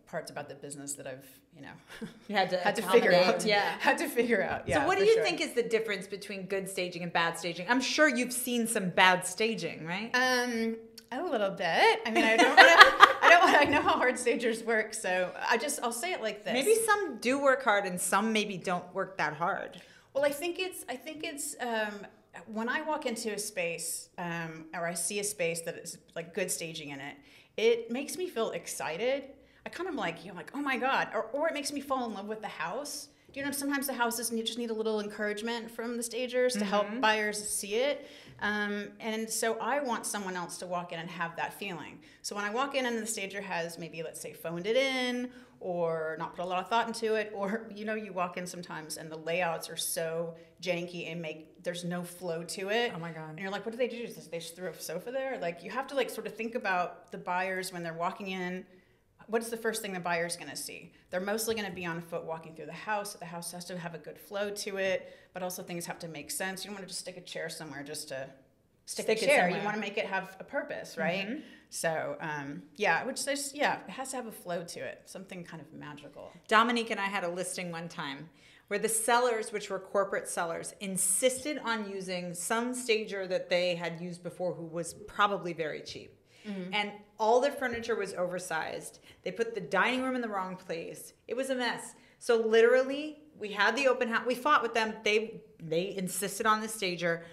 parts about the business that i've you know you had to had to figure out Yeah. had to figure out yeah so what do you sure. think is the difference between good staging and bad staging? I'm sure you've seen some bad staging, right? um a little bit i mean i don't wanna, i don't want know how hard stagers work so i just i'll say it like this Maybe some do work hard and some maybe don't work that hard. Well, I think it's I think it's um, when I walk into a space um, or I see a space that is like good staging in it, it makes me feel excited. I kind of like, you know, like, oh my God. Or, or it makes me fall in love with the house. Do you know, sometimes the houses need, just need a little encouragement from the stagers to help buyers see it. Um, and so I want someone else to walk in and have that feeling. So when I walk in and the stager has maybe, let's say, phoned it in or not put a lot of thought into it, or you know, you walk in sometimes and the layouts are so janky and make there's no flow to it. Oh my God. And you're like, what do they do? They just throw a sofa there? Like you have to like sort of think about the buyers when they're walking in. What's the first thing the buyer's going to see? They're mostly going to be on foot walking through the house. The house has to have a good flow to it, but also things have to make sense. You don't want to just stick a chair somewhere just to stick, Stick a it chair. You want to make it have a purpose, right? So, um, yeah, which there's, yeah, it has to have a flow to it, something kind of magical. Dominique and I had a listing one time where the sellers, which were corporate sellers, insisted on using some stager that they had used before who was probably very cheap. Mm-hmm. And all the furniture was oversized. They put the dining room in the wrong place. It was a mess. So literally, we had the open house. We fought with them. They they insisted on the stager.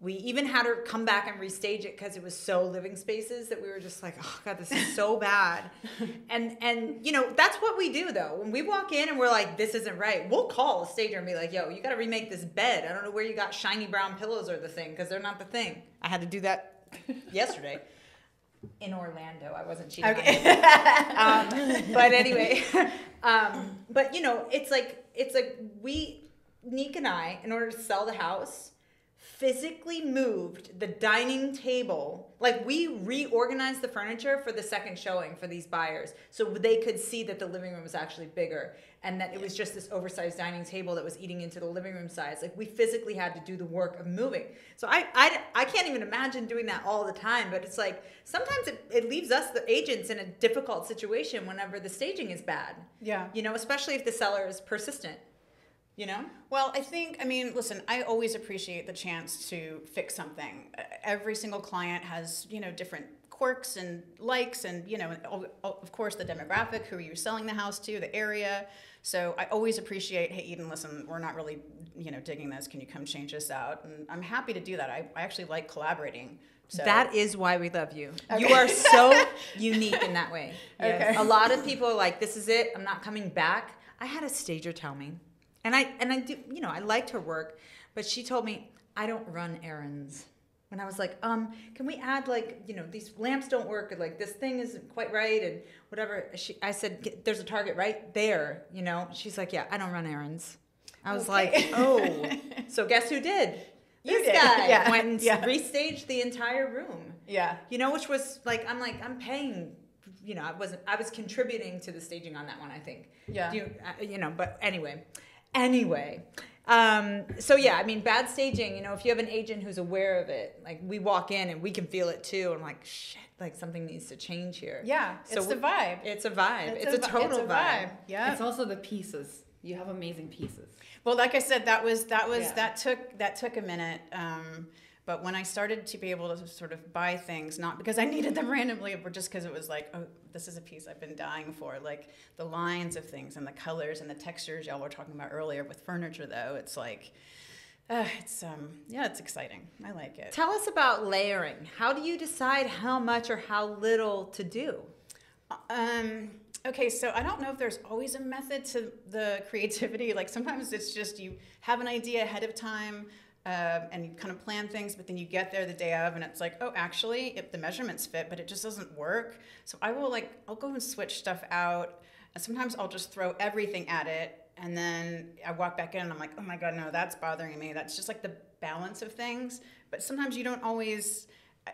We even had her come back and restage it because it was so living spaces that we were just like, oh god, this is so bad. and and you know that's what we do though. When we walk in and we're like, this isn't right, we'll call a stager and be like, yo, you got to remake this bed. I don't know where you got shiny brown pillows or the thing because they're not the thing. I had to do that yesterday in Orlando. I wasn't cheating. Okay. um, but anyway, um, but you know, it's like it's like we, Nick and I, in order to sell the house, physically moved the dining table. Like we reorganized the furniture for the second showing for these buyers, so they could see that the living room was actually bigger and that it was just this oversized dining table that was eating into the living room size. Like we physically had to do the work of moving. So I, I, I can't even imagine doing that all the time, but it's like sometimes it, it leaves us, the agents, in a difficult situation whenever the staging is bad. Yeah. You know, especially if the seller is persistent. You know? Well, I think, I mean, listen, I always appreciate the chance to fix something. Every single client has, you know, different quirks and likes, and, you know, of- course, the demographic, who are you're selling the house to, the area. So I always appreciate, hey, Eden, listen, we're not really, you know, digging this. Can you come change this out? And I'm happy to do that. I, I actually like collaborating. So That is why we love you. You are so unique in that way. Okay. A lot of people are like, "This is it. I'm not coming back." I had a stager tell me, and I and I do, you know, I liked her work, but she told me I don't run errands. When I was like, um, can we add like, you know, these lamps don't work, or like this thing isn't quite right, and whatever. She, I said, there's a target right there, you know. She's like, yeah, I don't run errands. I was like, oh, so guess who did? You This did. guy Yeah. went and Yeah. restaged the entire room. Yeah. You know, which was like I'm like I'm paying. You know, I wasn't. I was contributing to the staging on that one. I think. Yeah. You, uh, you know, but anyway, anyway. Um, so yeah, I mean, bad staging. You know, if you have an agent who's aware of it, like we walk in and we can feel it too. I'm like, shit, like something needs to change here. Yeah, So it's the vibe. It's a vibe. It's, a, vi- total it's a vibe. Yeah. It's also the pieces. You have amazing pieces. Well, like I said, that was that was Yeah. that took that took a minute. Um, but when I started to be able to sort of buy things, not because I needed them randomly, but just because it was like, oh, this is a piece I've been dying for. Like the lines of things and the colors and the textures y'all were talking about earlier with furniture, though, it's like, uh, it's um, yeah, it's exciting. I like it. Tell us about layering. How do you decide how much or how little to do? Um, okay, so I don't know if there's always a method to the creativity. Like sometimes it's just you have an idea ahead of time uh, and you kind of plan things, but then you get there the day of and it's like, oh, actually, if the measurements fit, but it just doesn't work. So I will like, I'll go and switch stuff out. And sometimes I'll just throw everything at it. And then I walk back in and I'm like, oh my God, no, that's bothering me. That's just like the balance of things. But sometimes you don't always.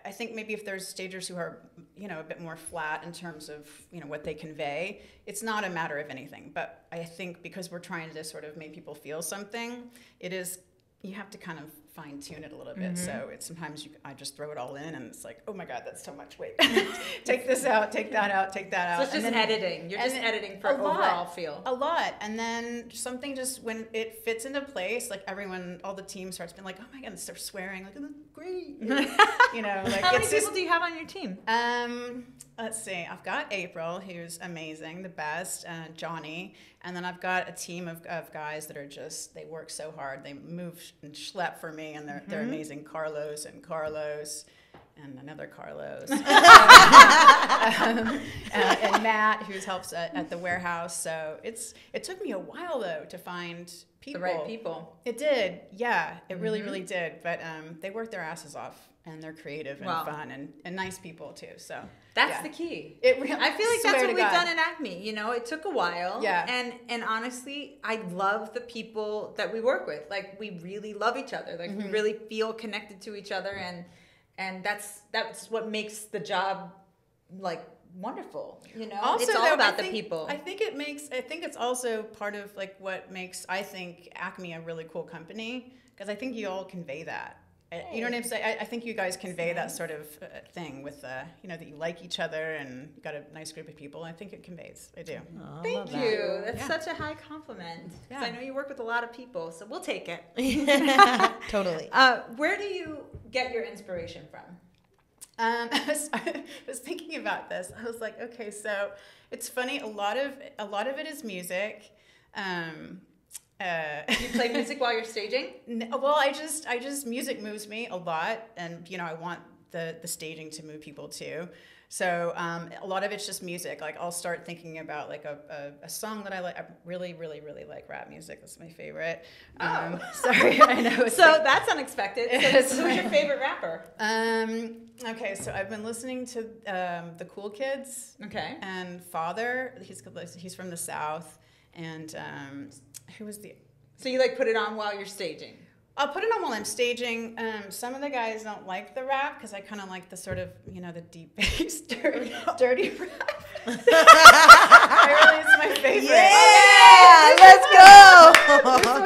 I think maybe if there's stagers who are, you know, a bit more flat in terms of, you know, what they convey, it's not a matter of anything. But I think because we're trying to sort of make people feel something, it is, you have to kind of fine tune it a little bit. So it's sometimes you, I just throw it all in and it's like, oh my God, that's so much. Wait, take this out, take that out, take that out. So it's just then- editing. You're just editing for a lot. overall feel. A lot. And then something just when it fits into place, like everyone, all the team starts being like, oh my God, and start swearing, like, great. you know, like How many people just, do you have on your team? um, let's see. I've got April, who's amazing, the best. Uh, Johnny, and then I've got a team of, of guys that are just they work so hard. They move and schlep for me. and they're they're amazing. Carlos and Carlos. And another Carlos, um, uh, and Matt, who helps at, at the warehouse. So it's it took me a while though to find people. The right people. It did, yeah. It really, really did. But um, they work their asses off, and they're creative and Wow. fun and, and nice people too. So That's yeah. the key. It really, I feel like that's what we've God. done at Acme. You know, it took a while. Yeah. And and honestly, I love the people that we work with. Like we really love each other. Like Mm-hmm. we really feel connected to each other and and that's that's what makes the job like wonderful. You know? Also, it's all though, about the people. I think it makes. I think it's also part of like what makes I think Acme a really cool company because I think you all convey that. Uh, You know what I'm saying? I, I think you guys convey that sort of uh, thing with, uh, you know, that you like each other and you got a nice group of people. I think it conveys. I do. Thank you. That's Yeah. such a high compliment. Yeah. I know you work with a lot of people, so we'll take it. totally. Uh, where do you get your inspiration from? Um, I, was, I was thinking about this. I was like, okay, so it's funny. A lot of a lot of it is music. Um, uh, You play music while you're staging? N- well, I just I just music moves me a lot, and you know I want the the staging to move people too. So um, a lot of it's just music. Like I'll start thinking about like a, a, a song that I like. I really, really, really like rap music. That's my favorite. Um, sorry, I know. So like- that's unexpected. So who's your favorite rapper? um, okay, so I've been listening to um, the Cool Kids Okay. and Father. He's he's from the South, and um, who was the So you like put it on while you're staging? I'll put it on while I'm staging. Um, some of the guys don't like the rap because I kind of like the sort of, you know, the deep bass, dirty, dirty rap. I really, it's my favorite. Yeah, let's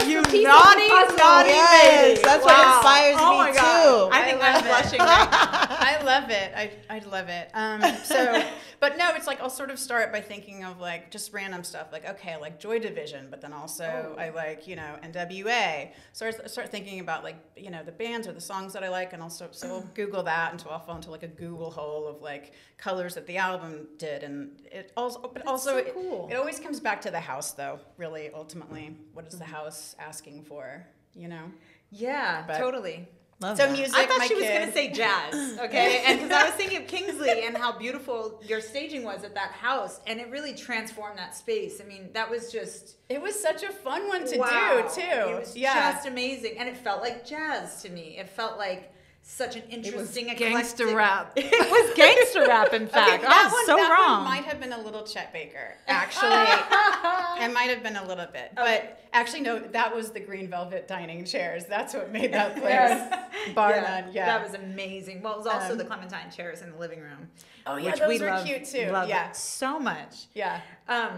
go. you naughty, naughty Yes, baby. that's what inspires oh me my God. too. I think I I'm love blushing right. I love it. I, I love it. Um, so, but no, it's like I'll sort of start by thinking of like just random stuff. Like, okay, I like Joy Division, but then also I like, you know, NWA. So I start thinking about like, you know, the bands or the songs that I like. And also, so I'll Google that until I'll fall into like a Google hole of like colors that the album did. And it also, but also, so it, cool. it always comes back to the house though, really, ultimately. What is the house asking for, you know? Yeah, But- totally. Love So that. music, I thought my she was going to say jazz, okay? and because I was thinking of Kingsley and how beautiful your staging was at that house, and it really transformed that space. I mean, that was just It was such a fun one to wow. do too. It was yeah. just amazing, and it felt like jazz to me. It felt like such an It interesting gangster eclectic- rap. it was gangster rap, in fact. I was one, so that wrong. One might have been a little Chet Baker, actually. it might have been a little bit, but actually, no. That was the green velvet dining chairs. That's what made that place bar yeah, none. Yeah, that was amazing. Well, it was also Um, the Clementine chairs in the living room. Oh, yeah, which those we were love- cute, too. love Yeah. so much. yeah. Um,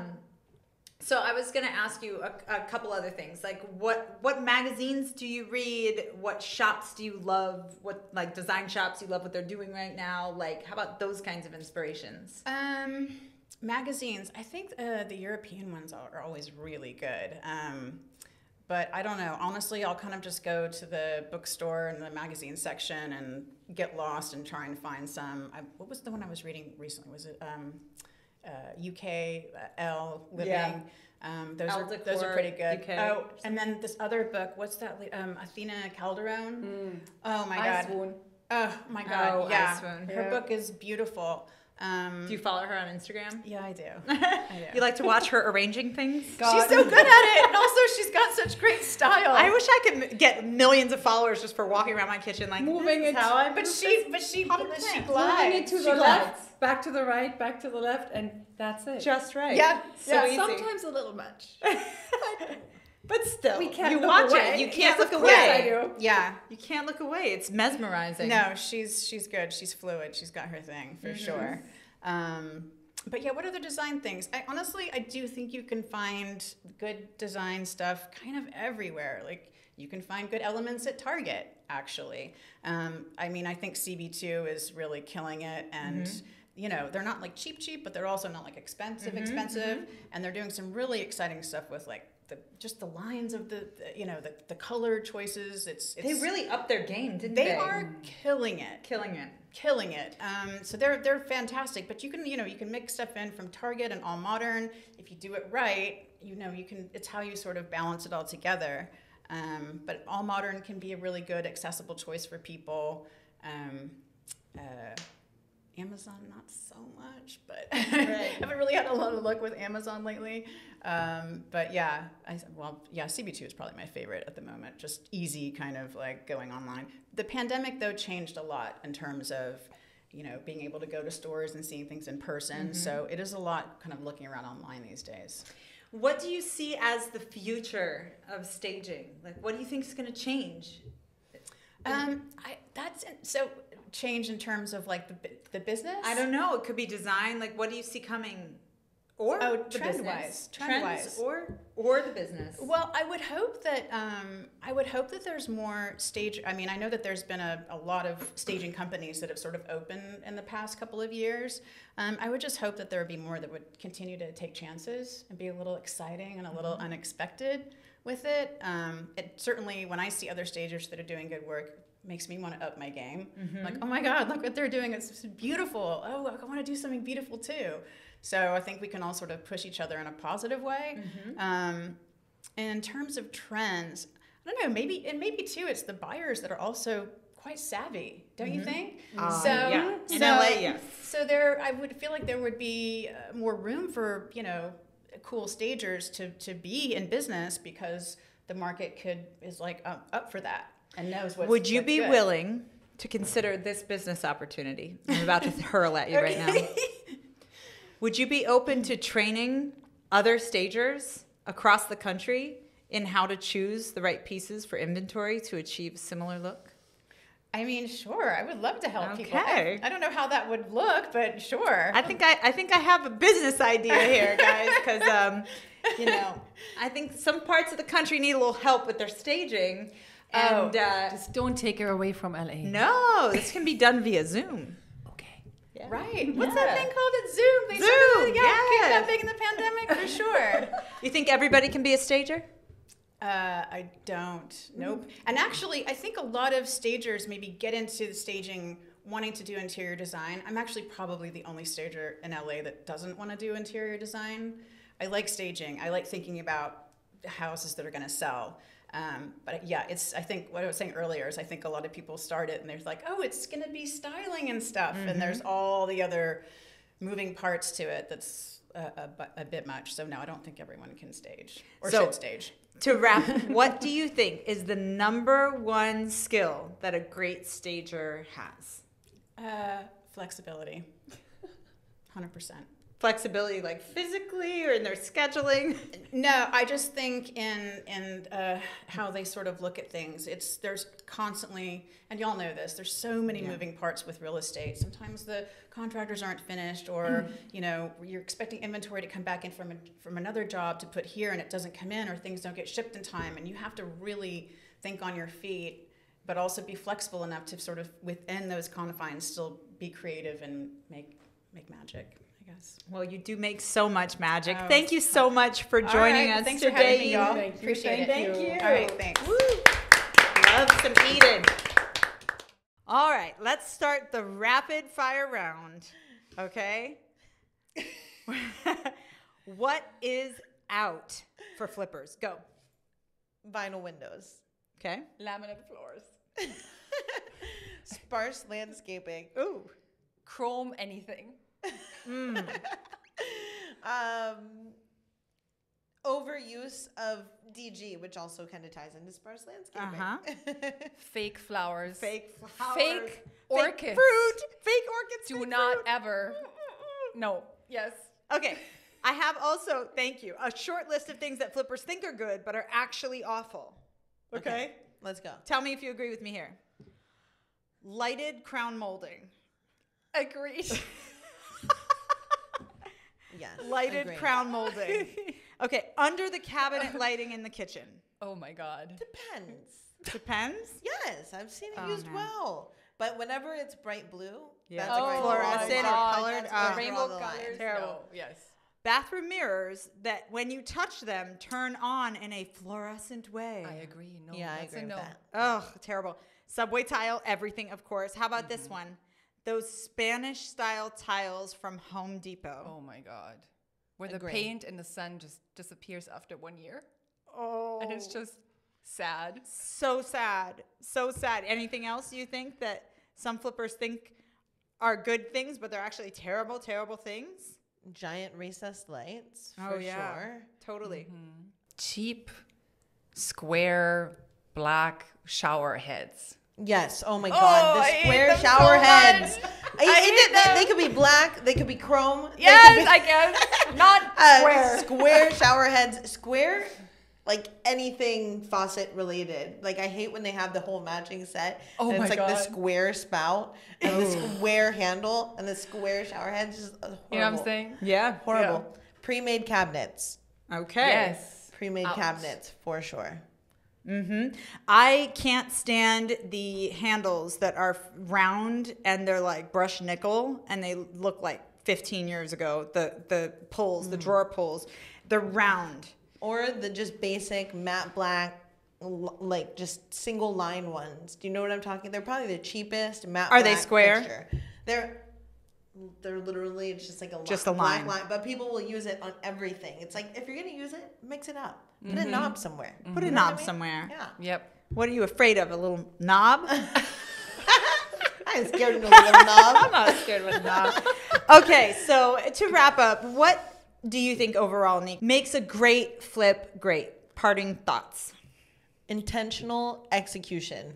so I was gonna ask you a, a couple other things, like what what magazines do you read? What shops do you love? What like design shops you love what they're doing right now? Like how about those kinds of inspirations? Um, magazines. I think uh, the European ones are, are always really good. Um, but I don't know. Honestly, I'll kind of just go to the bookstore and the magazine section and get lost and try and find some. I, what was the one I was reading recently? Was it um, uh, UK uh, L Living? Yeah. Um, those Elle are those are pretty good. UK. Oh, and then this other book. What's that? Um, Athena Calderone. Oh my I god. swoon. Oh my god. Oh, yeah. swoon. Her Yeah. book is beautiful. Um, Do you follow her on Instagram? yeah, I do. I do. You like to watch her arranging things? She's so good at it, and also she's got such great style. I wish I could get millions of followers just for walking around my kitchen like Moving this is it. how I but do she, but she, Potted she plants. glides. Moving it to She the glides. left, back to the right, back to the left, and that's it. just right. Yeah, so yeah, easy. sometimes a little much. but still, We can't you look watch away. it. You can't Yes, look away. I do. Yeah. You can't look away. It's mesmerizing. No, she's she's good. She's fluid. She's got her thing for sure. Um, but yeah, what are the design things? I honestly, I do think you can find good design stuff kind of everywhere. Like you can find good elements at Target. Actually, um, I mean, I think CB2 is really killing it, and you know, they're not like cheap, cheap, but they're also not like expensive, expensive, and they're doing some really exciting stuff with like. The, just the lines of the, the you know the, the color choices it's, it's They really upped their game, didn't they? they are killing it killing it. killing it. Um, so they're they're fantastic. But you can you know you can mix stuff in from Target and All Modern if you do it right. You know you can. It's how you sort of balance it all together. Um, but all modern can be a really good, accessible choice for people. Um, uh, Amazon, not so much, but I haven't really had a lot of luck with Amazon lately. Um, but yeah, I, well, yeah, CB2 is probably my favorite at the moment. Just easy, kind of like going online. The pandemic, though, changed a lot in terms of you know being able to go to stores and seeing things in person. So it is a lot kind of looking around online these days. What do you see as the future of staging? Like, what do you think is going to change? Um, I, that's so change in terms of like the the business. I don't know. It could be design. Like, what do you see coming? Or Oh, the trend-wise, business. trend-wise. Or or the business. Well, I would hope that um, I would hope that there's more stage. I mean, I know that there's been a, a lot of staging companies that have sort of opened in the past couple of years. Um, I would just hope that there would be more that would continue to take chances and be a little exciting and a little unexpected with it. Um, it certainly, when I see other stagers that are doing good work, makes me want to up my game. Like, oh my God, look what they're doing! It's beautiful. Oh, I want to do something beautiful too. So I think we can all sort of push each other in a positive way. Um, and in terms of trends, I don't know, maybe and maybe too, it's the buyers that are also quite savvy, don't you think? Uh, so yeah. In so, LA, yes. So there, I would feel like there would be uh, more room for you know cool stagers to to be in business because the market could is like up, up for that and knows what. Would you be willing to consider this business opportunity? I'm about to hurl at you right now. Would you be open to training other stagers across the country in how to choose the right pieces for inventory to achieve a similar look? I mean, sure. I would love to help people. Okay. I, I don't know how that would look, but sure. I think I, I think I have a business idea here, guys, because um, you know, I think some parts of the country need a little help with their staging, and uh, Just don't take her away from LA. no, this can be done via Zoom. Okay. Right. What's Yeah. that thing called at Zoom? They Zoom, started- yeah, came yes. that big in the pandemic for sure. You think everybody can be a stager? Uh, I don't. Nope. And actually, I think a lot of stagers maybe get into the staging wanting to do interior design. I'm actually probably the only stager in LA that doesn't want to do interior design. I like staging. I like thinking about houses that are going to sell. Um, but yeah, it's. I think what I was saying earlier is I think a lot of people start it and they're like, oh, it's going to be styling and stuff, and there's all the other moving parts to it. That's a, a, a bit much. So no, I don't think everyone can stage or So- should stage. To wrap, what do you think is the number one skill that a great stager has? Uh, flexibility. 100%. Flexibility, like physically or in their scheduling? No, I just think in in uh, how they sort of look at things. It's there's constantly, and y'all know this. There's so many moving parts with real estate. Sometimes the contractors aren't finished, or you know you're expecting inventory to come back in from a, from another job to put here, and it doesn't come in, or things don't get shipped in time, and you have to really think on your feet, but also be flexible enough to sort of within those confines still be creative and make make magic. Guess. Well, you do make so much magic. Oh, Thank you so much for joining right, us thanks today. for having me, y'all. Thank you, Appreciate thank it. Thank you. All right, thanks. Love some Eden. All right, let's start the rapid fire round. Okay. what is out for flippers? Go. Vinyl windows. Okay. Laminate floors. Sparse landscaping. Ooh. Chrome anything. Um, overuse of DG, which also kind of ties into sparse landscaping. Uh-huh. Fake flowers. Fake flowers. Fake Fake orchids. fruit. Fake orchids. Do fake not fruit. ever. No. Yes. Okay. I have also, thank you, a short list of things that flippers think are good but are actually awful. Okay? Let's go. Tell me if you agree with me here. Lighted crown molding. Agreed. Yes. Lighted agree. crown molding. Okay, under the cabinet lighting in the kitchen. oh my god. Depends. Depends. Yes, I've seen it Oh, used no. well. But whenever it's bright blue, Yeah, that's it's where I fluorescent or colored, That's uh, where Rainbow the line. colors. Terrible. No. Yes. Bathroom mirrors that when you touch them turn on in a fluorescent way. I agree. No. Yeah, I agree a with no. that. Ugh, terrible. Subway tile, everything, of course. How about this one? Those Spanish style tiles from Home Depot. Oh my god. Where the Agree. paint and the sun just disappears after one year. Oh. And it's just Sad. So sad. So sad. Anything else you think that some flippers think are good things, but they're actually terrible, terrible things? Giant recessed lights, Oh, for sure. Totally. Mm-hmm. Cheap, square, black shower heads. Yes. Oh my Oh, God. I the square them so shower heads. I, I hate they, them. they could be black. They could be chrome. Yes, be- I guess. Not uh, square. square shower heads. Square, like anything faucet related. Like I hate when they have the whole matching set. Oh and my it's like the square spout and the square handle and the square shower heads. Just uh, horrible. You know what I'm saying? Yeah. Horrible. Pre-made cabinets. Okay. Yes. Pre-made Ouch. cabinets for sure. Mm-hmm. I can't stand the handles that are round and they're like brushed nickel and they look like 15 years ago. The the pulls, the mm. drawer pulls, they're round. Or the just basic matte black, like just single line ones. Do you know what I'm talking? They're probably the cheapest matte. Are they square? fixture. They're they're literally it's just like a Just li- a line. line, but people will use it on everything. It's like if you're gonna use it, mix it up. Put a mm-hmm. knob somewhere. Mm-hmm. Put a You know knob I mean? somewhere. Yeah. Yep. What are you afraid of? A little knob? I'm scared of a little knob. I'm not scared of a knob. Okay, so to wrap up, what do you think overall, Nick, makes a great flip great? Parting thoughts. intentional execution.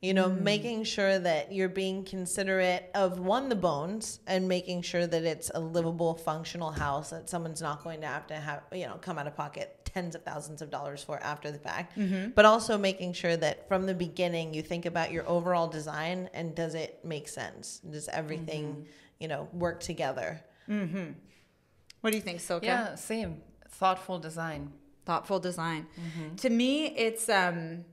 You know, making sure that you're being considerate of one, the bones, and making sure that it's a livable, functional house that someone's not going to have to have, you know, come out of pocket tens of thousands of dollars for after the fact. But also making sure that from the beginning you think about your overall design and does it make sense? Does everything, you know, work together? mm-hmm. What do you think, Silke? Yeah, same. Thoughtful design. thoughtful design. To me, it's um,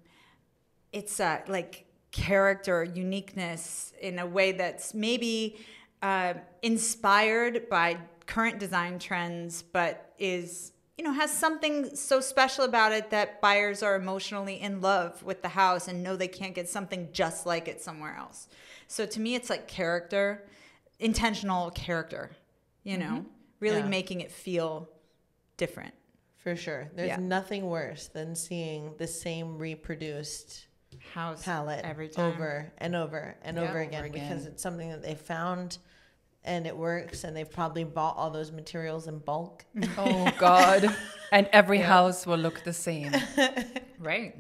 it's uh, like character uniqueness in a way that's maybe uh, inspired by current design trends, but is you know has something so special about it that buyers are emotionally in love with the house and know they can't get something just like it somewhere else. So to me, it's like character, intentional character. You know, really Yeah. making it feel different. For sure. There's Yeah. nothing worse than seeing the same reproduced House palette every time. over and over and Yeah, over over again, again. because it's something that they found and it works and they've probably bought all those materials in bulk. Oh God. and every house will look the same. Right.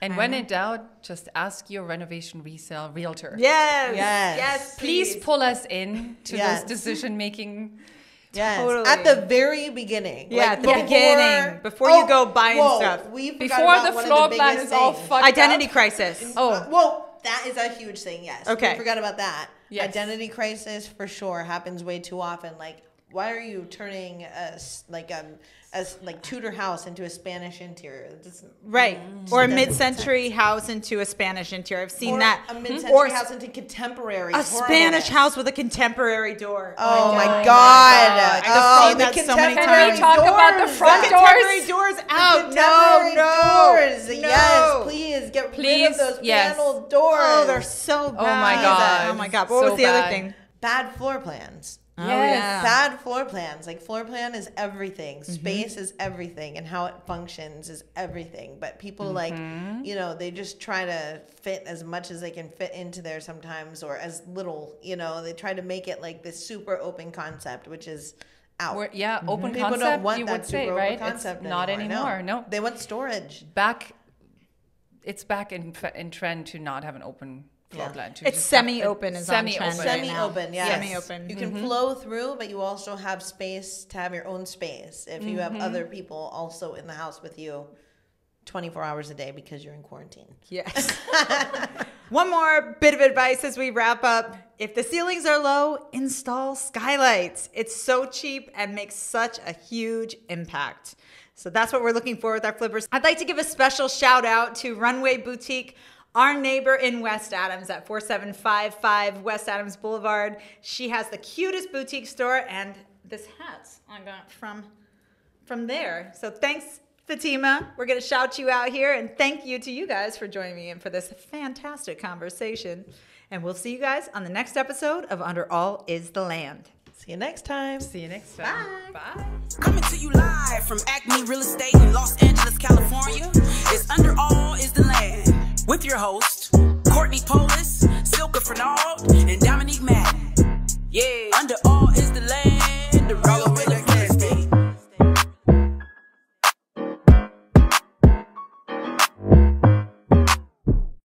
And when in doubt, just ask your renovation resale realtor. Yes. Yes. Yes. Please pull us in to Yes. those decision making. Yes. Totally. At the very beginning. Yeah, at the beginning, before you go buying whoa, stuff. We Before the one of floor plan is all things. fucked Identity up. crisis. Oh, Well, that is a huge thing. Yes. Okay. We forgot about that. Yes. Identity crisis for sure happens way too often. Like, why are you turning a s- like um as like Tudor house into a Spanish interior? It doesn't- Right. Or a mid-century house into a Spanish interior. I've seen or that. a mid-century Or house into contemporary. a Spanish house with a contemporary door. Oh, my oh God. god! Oh I've oh, seen the that so many contemporary Can we talk about the front The Contemporary doors? doors out. contemporary No, no. doors. No. Yes, please get rid of those yes. paneled doors. Oh, they're so bad. Oh my God. Oh my god. What So was the other thing? bad floor plans. Oh, Yes. yeah. Bad floor plans. Like floor plan is everything. Mm-hmm. Space is everything, and how it functions is everything. But people Mm-hmm. like, you know, they just try to fit as much as they can fit into there sometimes, or as little. You know, they try to make it like this super open concept, which is out. We're, yeah, open People concept. don't want you that would super say, open right? concept it's not anymore. No. They want storage. back. It's back in in trend to not have an open floor Yeah. plan. To It's just have a semi-open is semi-open. trend right now. Semi-open, yes. Semi-open. You can mm-hmm. flow through, but you also have space to have your own space if you have mm-hmm. other people also in the house with you 24 hours a day because you're in quarantine. Yes. One more bit of advice as we wrap up. If the ceilings are low, install skylights. It's so cheap and makes such a huge impact. So that's what we're looking for with our flippers. I'd like to give a special shout out to Runway Boutique, our neighbor in West Adams at 4755 West Adams Boulevard. She has the cutest boutique store and this hat I got from from there. So thanks, Fatima. We're going to shout you out here. And thank you to you guys for joining me in for this fantastic conversation. And we'll see you guys on the next episode of Under All Is the Land. See you next time. See you next time. Bye. Bye. Coming to you live from Acme Real Estate in Los Angeles, California. It's Under All is the Land with your host, Courtney Poulos, Silke Fernald, and Dominique Madden. Yeah, under all is the land, the road.